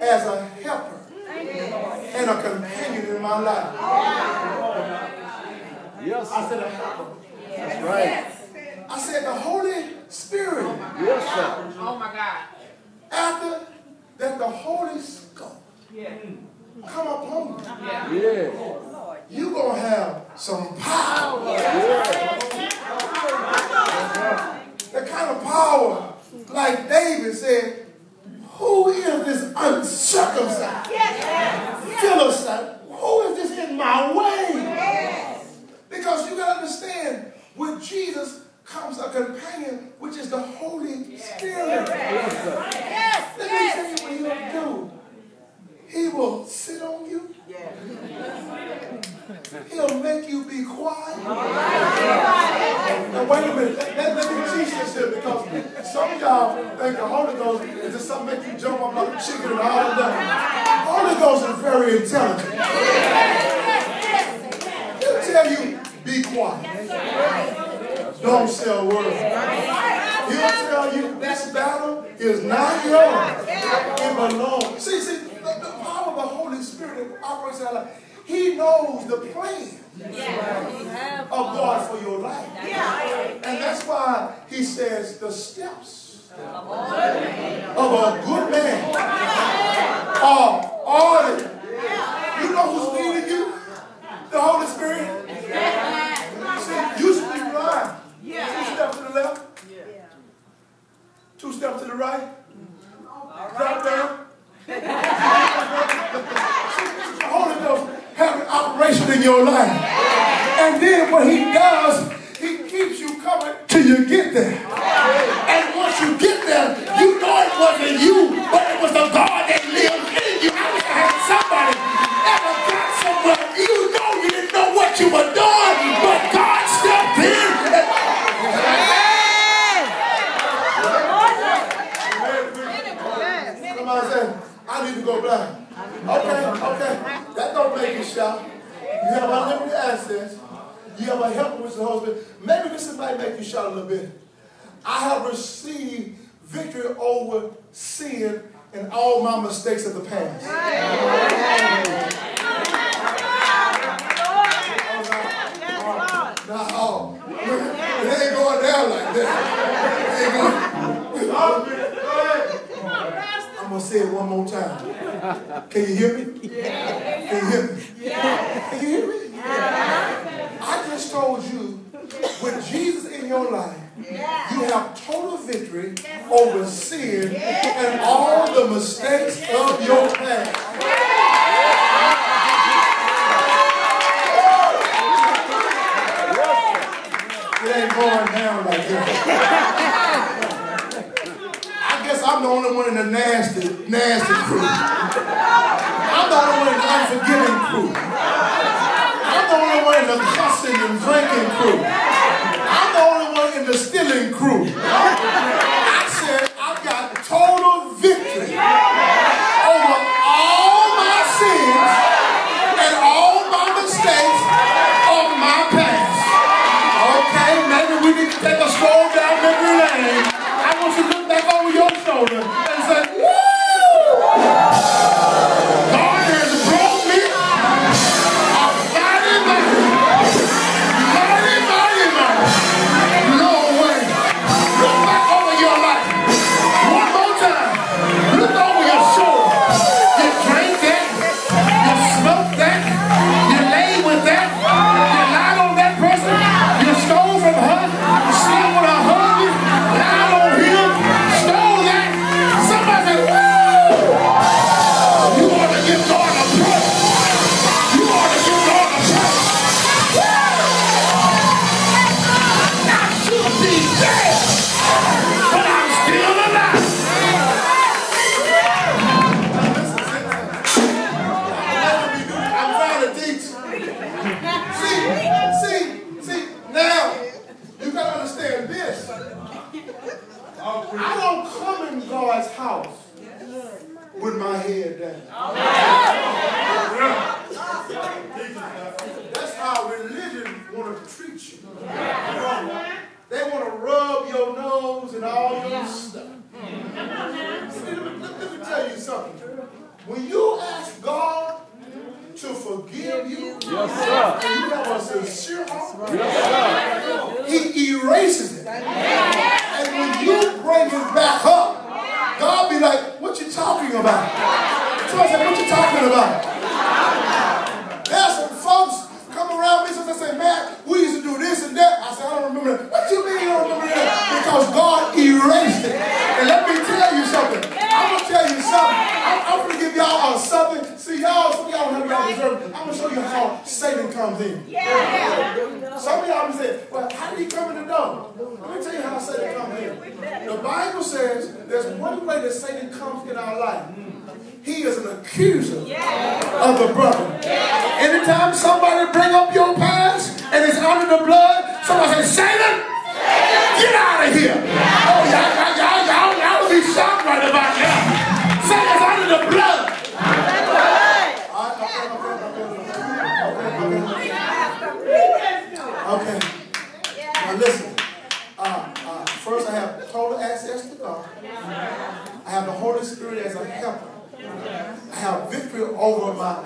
as a helper and a companion in my life. Yes, I said a helper. that's right. I said the Holy Spirit. Yes, sir. Oh my God. After that, the Holy Spirit come upon you. Uh-huh. Yeah. You gonna have some power. The kind of power, like David said, who is this uncircumcised Philistine? Who is this in my way? Because you gotta understand, with Jesus comes a companion, which is the Holy Spirit. Let me tell you what he'll do. He will sit on you. He'll make you be quiet. Now wait a minute. Let, let- let me teach this here because some of y'all think the Holy Ghost is just something make you jump up like a chicken and all of that. Holy Ghost is very intelligent. He'll tell you, be quiet. Don't sell a word. He'll tell you this battle is not yours. It belongs. See, see, the, the power of the Holy Spirit operates in our life. He knows the plan of God for your life. And that's why he says the steps of a good man are ordered. You know who's leading you? The Holy Spirit. See, you should be blind. Two steps to the left. Yeah. Two steps to the right. Drop down. the Holy Ghost have an operation in your life. And then what he does, he keeps you coming till you get there. And once you get there, you know it wasn't you, sin and all my mistakes of the past. No, it ain't going down like that. It ain't going. I'm gonna say it one more time. Can you hear me? Can you hear me? Can you hear me? I just told you, with Jesus in your life, you have total victory over sin and all the mistakes of your past. It ain't going down like that. I guess I'm the only one in the nasty, nasty crew. I'm the only one in the unforgiving crew. I'm the only one in the cussing and drinking crew. I'm the only one stealing crew.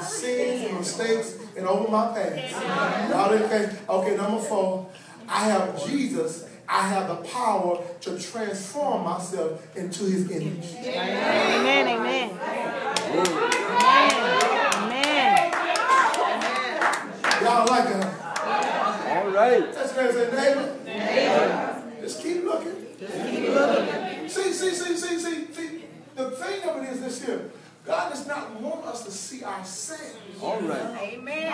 My sins and mistakes and over my past. Y'all okay? Okay, number four. I have Jesus. I have the power to transform myself into his image. Amen, amen. Amen. Y'all like that? All right. That's what I say, neighbor. Just keep looking. See, see, see, see, see, see. The thing of it is this here. God does not want us to see ourselves. All right. Amen.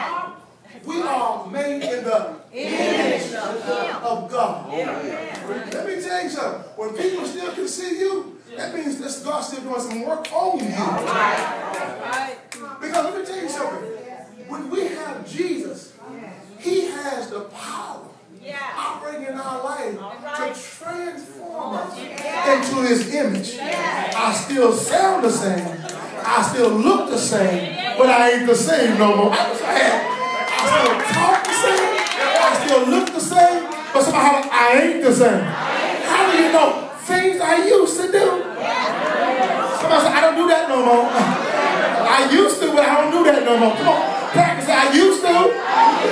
We are made in the image of God. Let me tell you something. When people still can see you, that means this God still doing some work on you. Because let me tell you something. When we have Jesus, He has the power operating in our life to transform us into His image. I still sound the same. I still look the same, but I ain't the same no more. I, I, still talk the same. I still look the same, but somehow I ain't the same. How do you know? Things I used to do. Somebody said, I don't do that no more. I used to, but I don't do that no more. Come on, practice. I used to,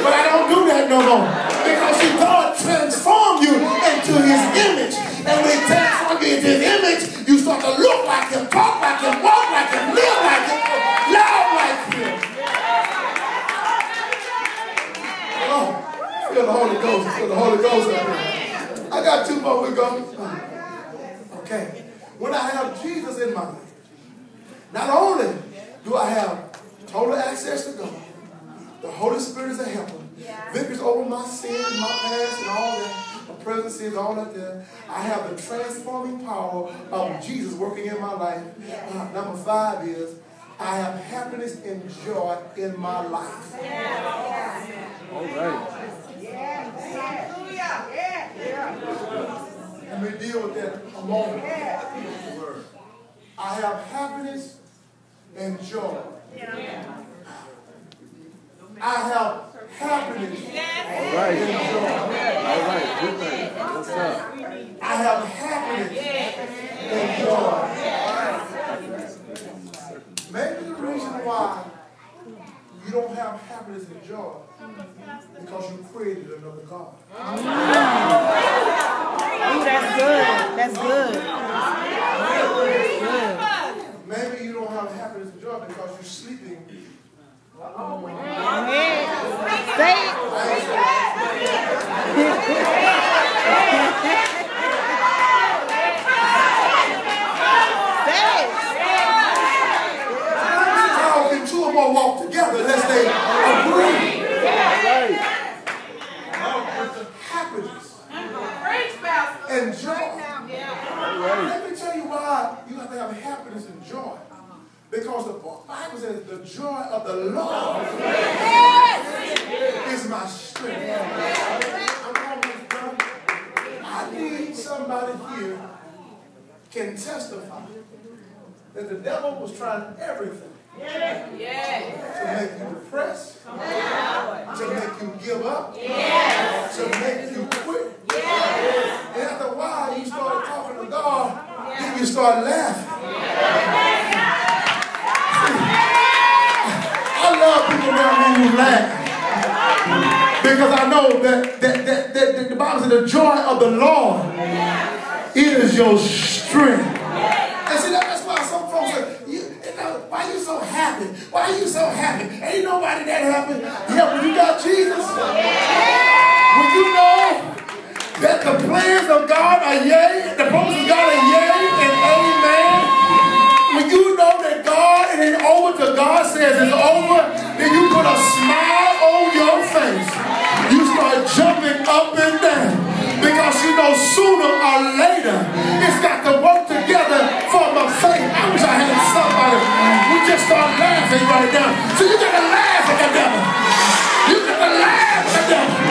but I don't do that no more. Because see, God transformed you into His image. And when He transformed into His image, you start to look like Him, talk like Him, walk like Him, live like Him, love like Him. Oh, feel the Holy Ghost. Feel the Holy Ghost up here. I got two more. We go. Okay. When I have Jesus in my life, not only do I have total access to God, the Holy Spirit is a helper. Victories over my sins, my past, and all that. My present sins, all that there. I have the transforming power of Jesus working in my life. Uh, number five is I have happiness and joy in my life. All right. Let me deal with that a moment. I have happiness and joy. I have happiness All right. All right. Good thing. Yes, sir. I have happiness and joy. Maybe the reason why you don't have happiness and joy is because you created another God. Ooh, that's good. That's good. Good. Maybe you don't have happiness and joy because you're sleeping. Amen. Say it. Say it. How can two or more walk together unless they agree? Happiness and joy. Let me tell you why you have to have happiness and joy. Because the Bible says the joy of the Lord is my strength. Done. I need somebody here can testify that the devil was trying everything to make you depressed, to make you give up, to make you quit. And after a while, you start talking to God, then you start laughing. Who laugh. Because I know that, that, that, that, the Bible says the joy of the Lord is your strength. And see, that, that's why some folks say, you, you know, why you so happy? Why you so happy? Ain't nobody that happy. Yeah, when you got Jesus. When you know that the plans of God are yea, the promises of God are yea it ain't over till God says it's over, then you put a smile on your face. You start jumping up and down. Because you know sooner or later it's got to work together for my faith. I wish I had somebody. We just start laughing right now. So you gotta laugh at the devil. You gotta laugh at the devil.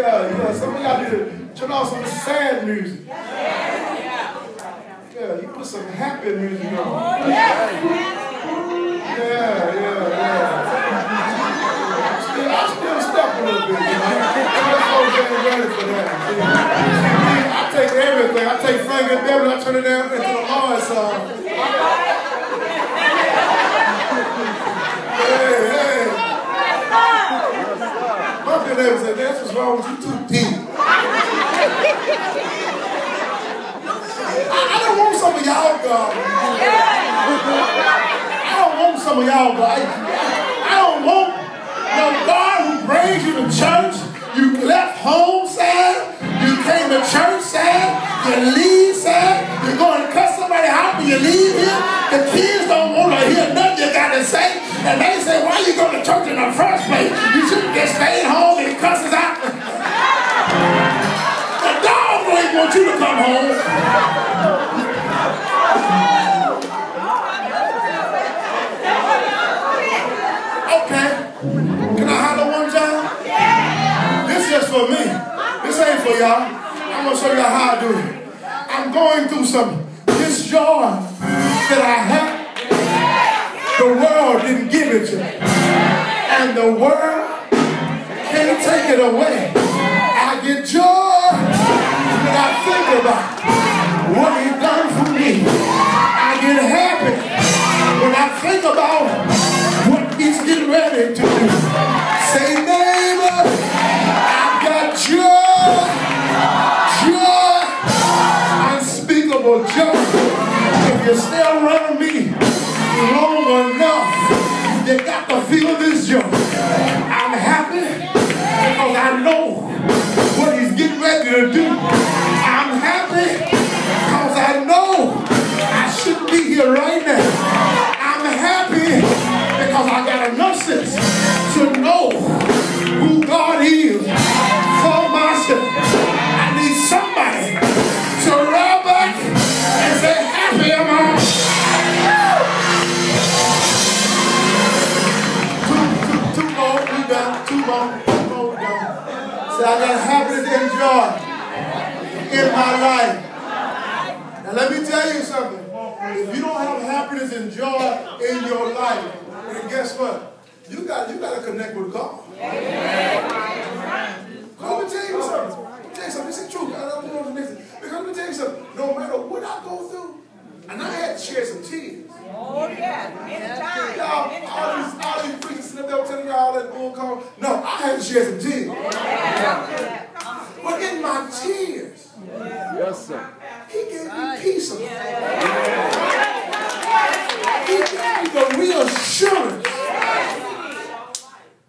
Yeah, yeah. Some of y'all need to turn off some sad music. Yeah, you put some happy music on. Yeah, yeah, yeah. Still, I still step a little bit, you know. Ain't ready for that. I take everything. I take Frankie Beverly, I turn it down into the Lord's song. Hey, hey. Good neighbor said, that's what's wrong with you. I, I don't want some of y'all God. I don't want some of y'all God. I don't want no God who brings you to church. You left home sad. You came to church sad. You leave sad. You're going to cut somebody out when you leave here. The kids don't want to hear nothing you got to say. And they say, why you going to church in the first place? You should have just stayed home and cuss us out. The dog even want you to come home. Okay. Can I holler one time? This is for me. This ain't for y'all. I'm gonna show y'all how I do it. I'm going through some this joy that I have. The world didn't give it to me. And the world can't take it away. I get joy when I think about what he done for me. I get happy when I think about what he's getting ready to do. Say, neighbor, I've got joy, joy, unspeakable joy. If you stay around me to do. I'm happy because I know I shouldn't be here right now. I'm happy because I got enough sense to know happiness in my life. Now let me tell you something. If you don't have happiness and joy in your life, then guess what? You got you got to connect with God. Let me tell you something. Let tell you something. This is true. I don't know the next. Because let me tell you something. No matter what I go through, and I had to shed some tears. Oh, yeah. Anytime. Y'all, all these, all these preachers sitting up there telling y'all that bull call. No, I had to shed some tears. Oh, But in my tears, Yes, sir. he gave me peace of mind. He gave me the reassurance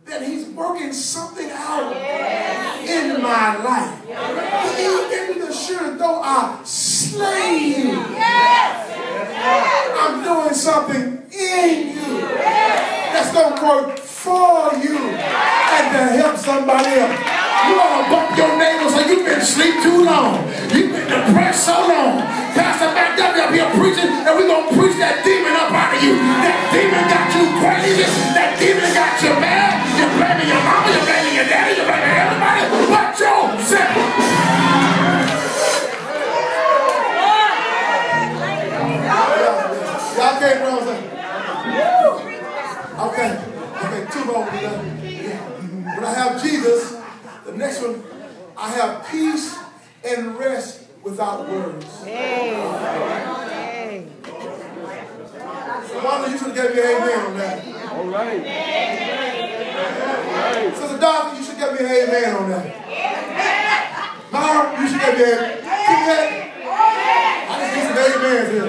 that he's working something out in my life. He gave me the assurance, though I slay you, I'm doing something in you that's going to work for you and to help somebody else. You ought to bump your neighbor say you've been asleep too long. You've been depressed so long. Pastor Mac W up here preaching, and we're going to preach that demon up out of you. That demon got you crazy. That demon got you mad. You're blaming your mama, you're blaming your daddy, you're blaming everybody but yourself. Next one, I have peace and rest without words. Wanda, you should gave me an amen on that. All right. Sister Doctor, you should give me an amen on that. Mom, you should give me an amen. I just need some amens here.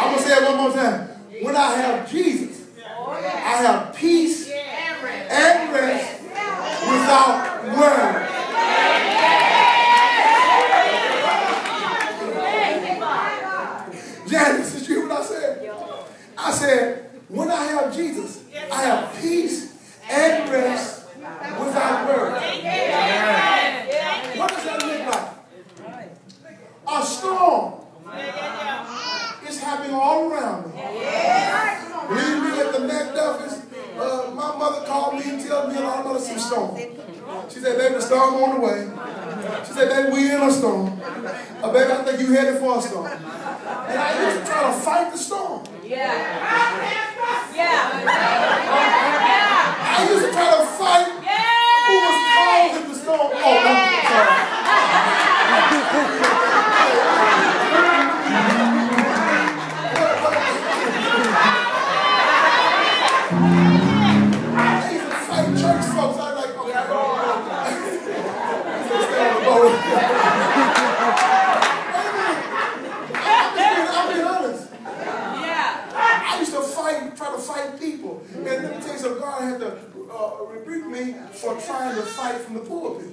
I'm going to say it one more time. When I have Jesus, I have peace and rest without words. Janice, did you hear what I said? I said, when I have Jesus, I have peace and rest without words. What does that look like? A storm is happening all around me. Believe me, at the McDuffie's, uh, my mother called me and told me about some storm. She said, baby, the storm on the way. She said, baby, we in a storm. Uh, baby, I think you headed for a storm. And I used to try to fight the storm. Yeah. I used to try to fight who was causing the storm. Oh, rebuke me for trying to fight from the pulpit.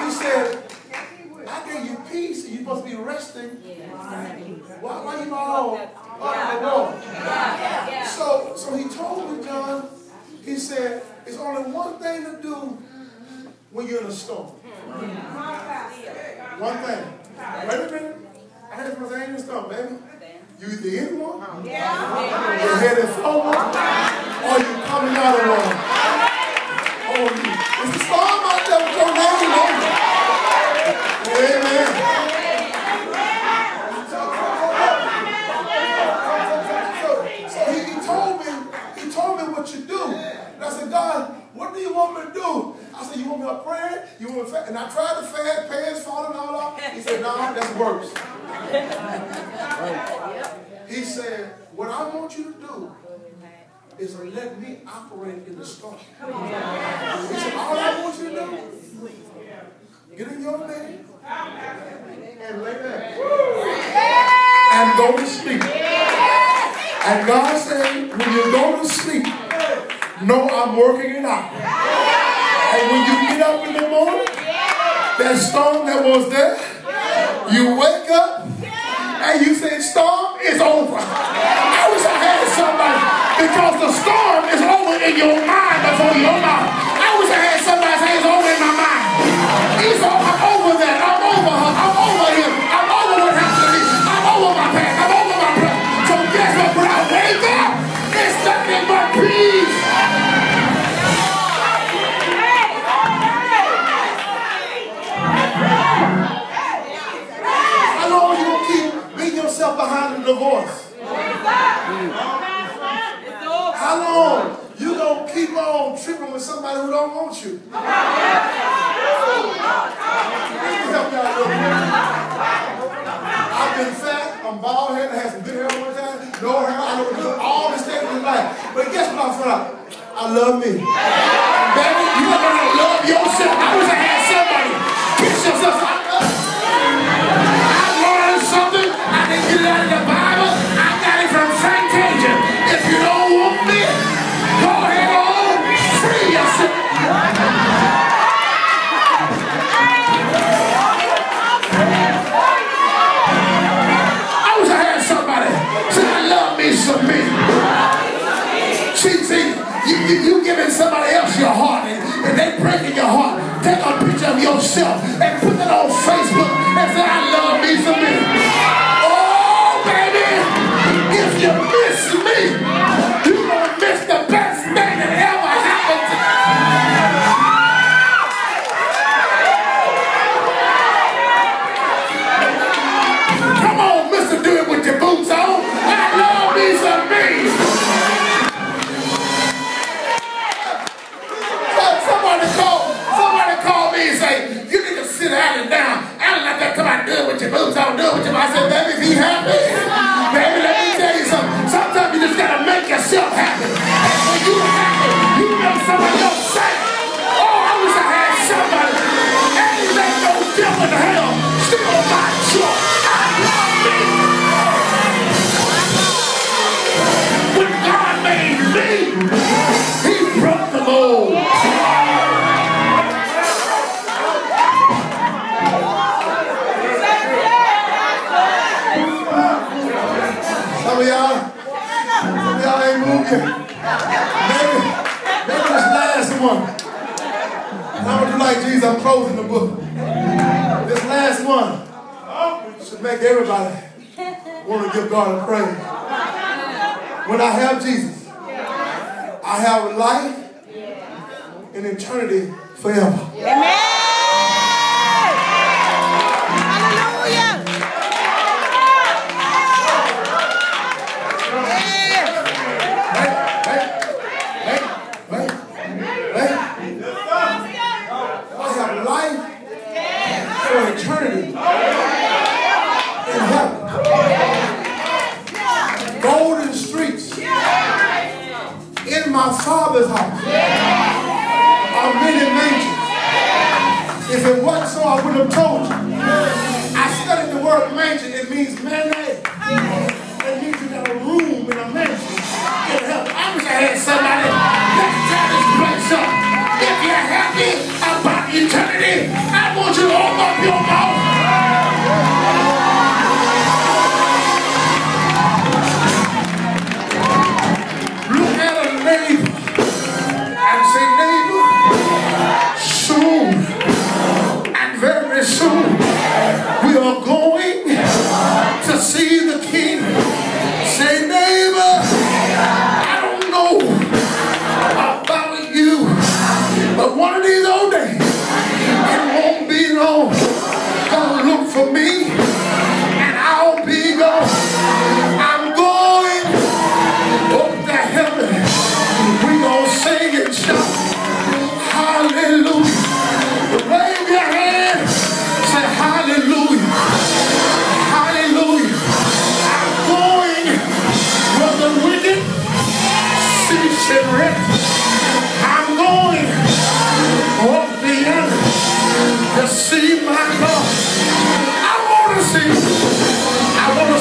He said, I gave you peace and you're supposed to be resting. Why, why you all up and down? So, so he told me, John, he said, it's only one thing to do when you're in a storm. One thing. Wait a minute. I had thing in the storm, baby. You either in one, you're headed forward, or you're coming out of one. Oh, it's the storm out there with your name on it. Amen. So, so he, he told me, he told me what you do. And I said, God, what do you want me to do? I said, you want me to pray? You want me to? And I tried to fast, pants falling all off. He said, no, that's worse. He said, what I want you to do is to let me operate in the storm. He said, all I want you to do, get in your bed and lay there and go to sleep. And God said, when you go to sleep, know I'm working it out. And when you get up in the morning, that storm that was there, you wake up and you say, storm is over. I wish I had somebody, because the storm is over in your mind before your mouth. I wish I had somebody say it's over in my mind. It's over, over that. Love me.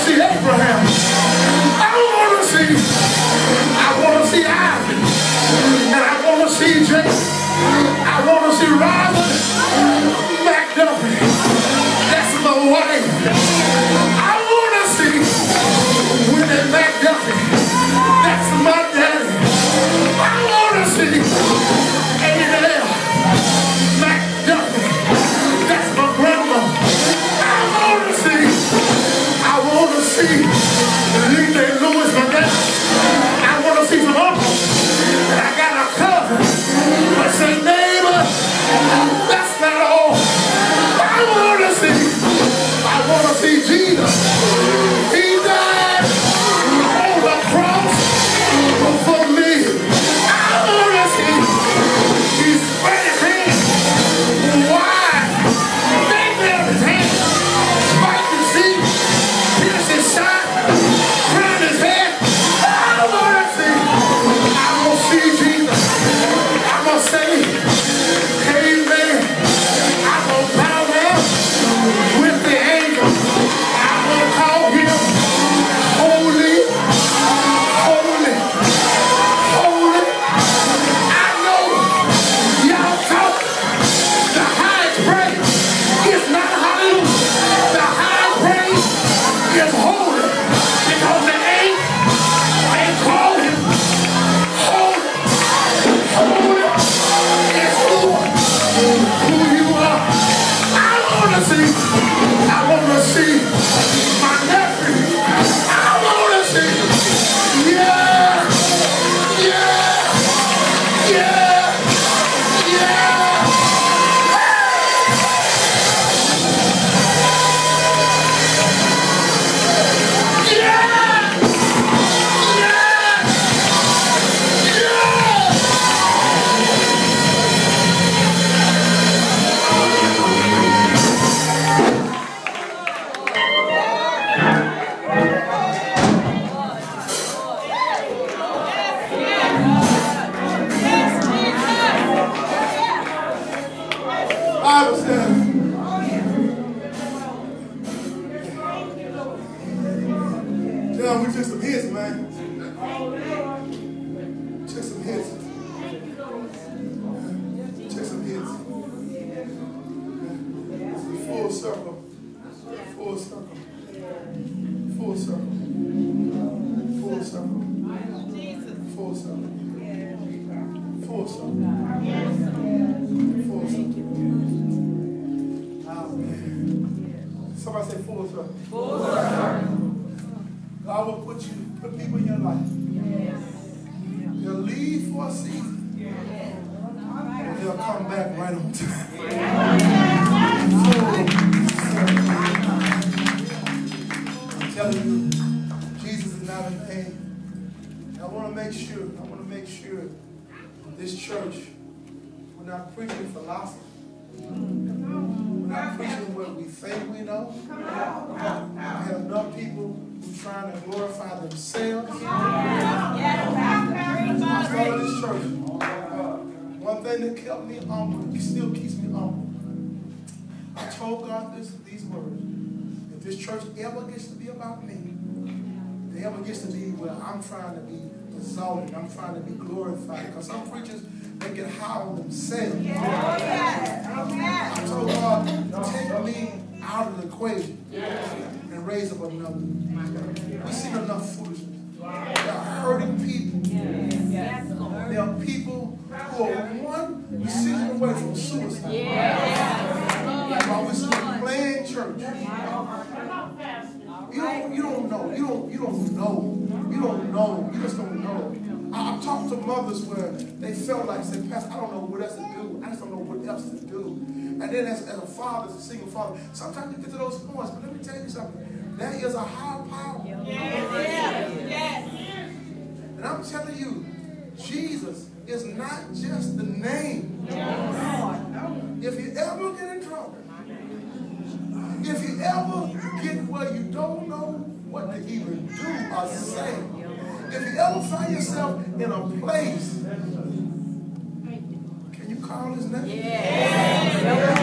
see Abraham. Trying to be exalted, I'm trying to be glorified. Because some preachers, they get high on themselves. I told God, take me out of the equation and raise up another. We've seen enough foolishness. There are hurting people. There are people who are one decision away from suicide. Don't just don't know. I, I've talked to mothers where they felt like, say, Pastor, I don't know what else to do. I just don't know what else to do. And then as, as a father, as a single father, sometimes you get to those points. But let me tell you something. There is a higher power. Yes, yes. And I'm telling you, Jesus is not just the name. If you ever get in trouble, if you ever get where you don't know what to even do or say, if you ever find yourself in a place, can you call his name? Can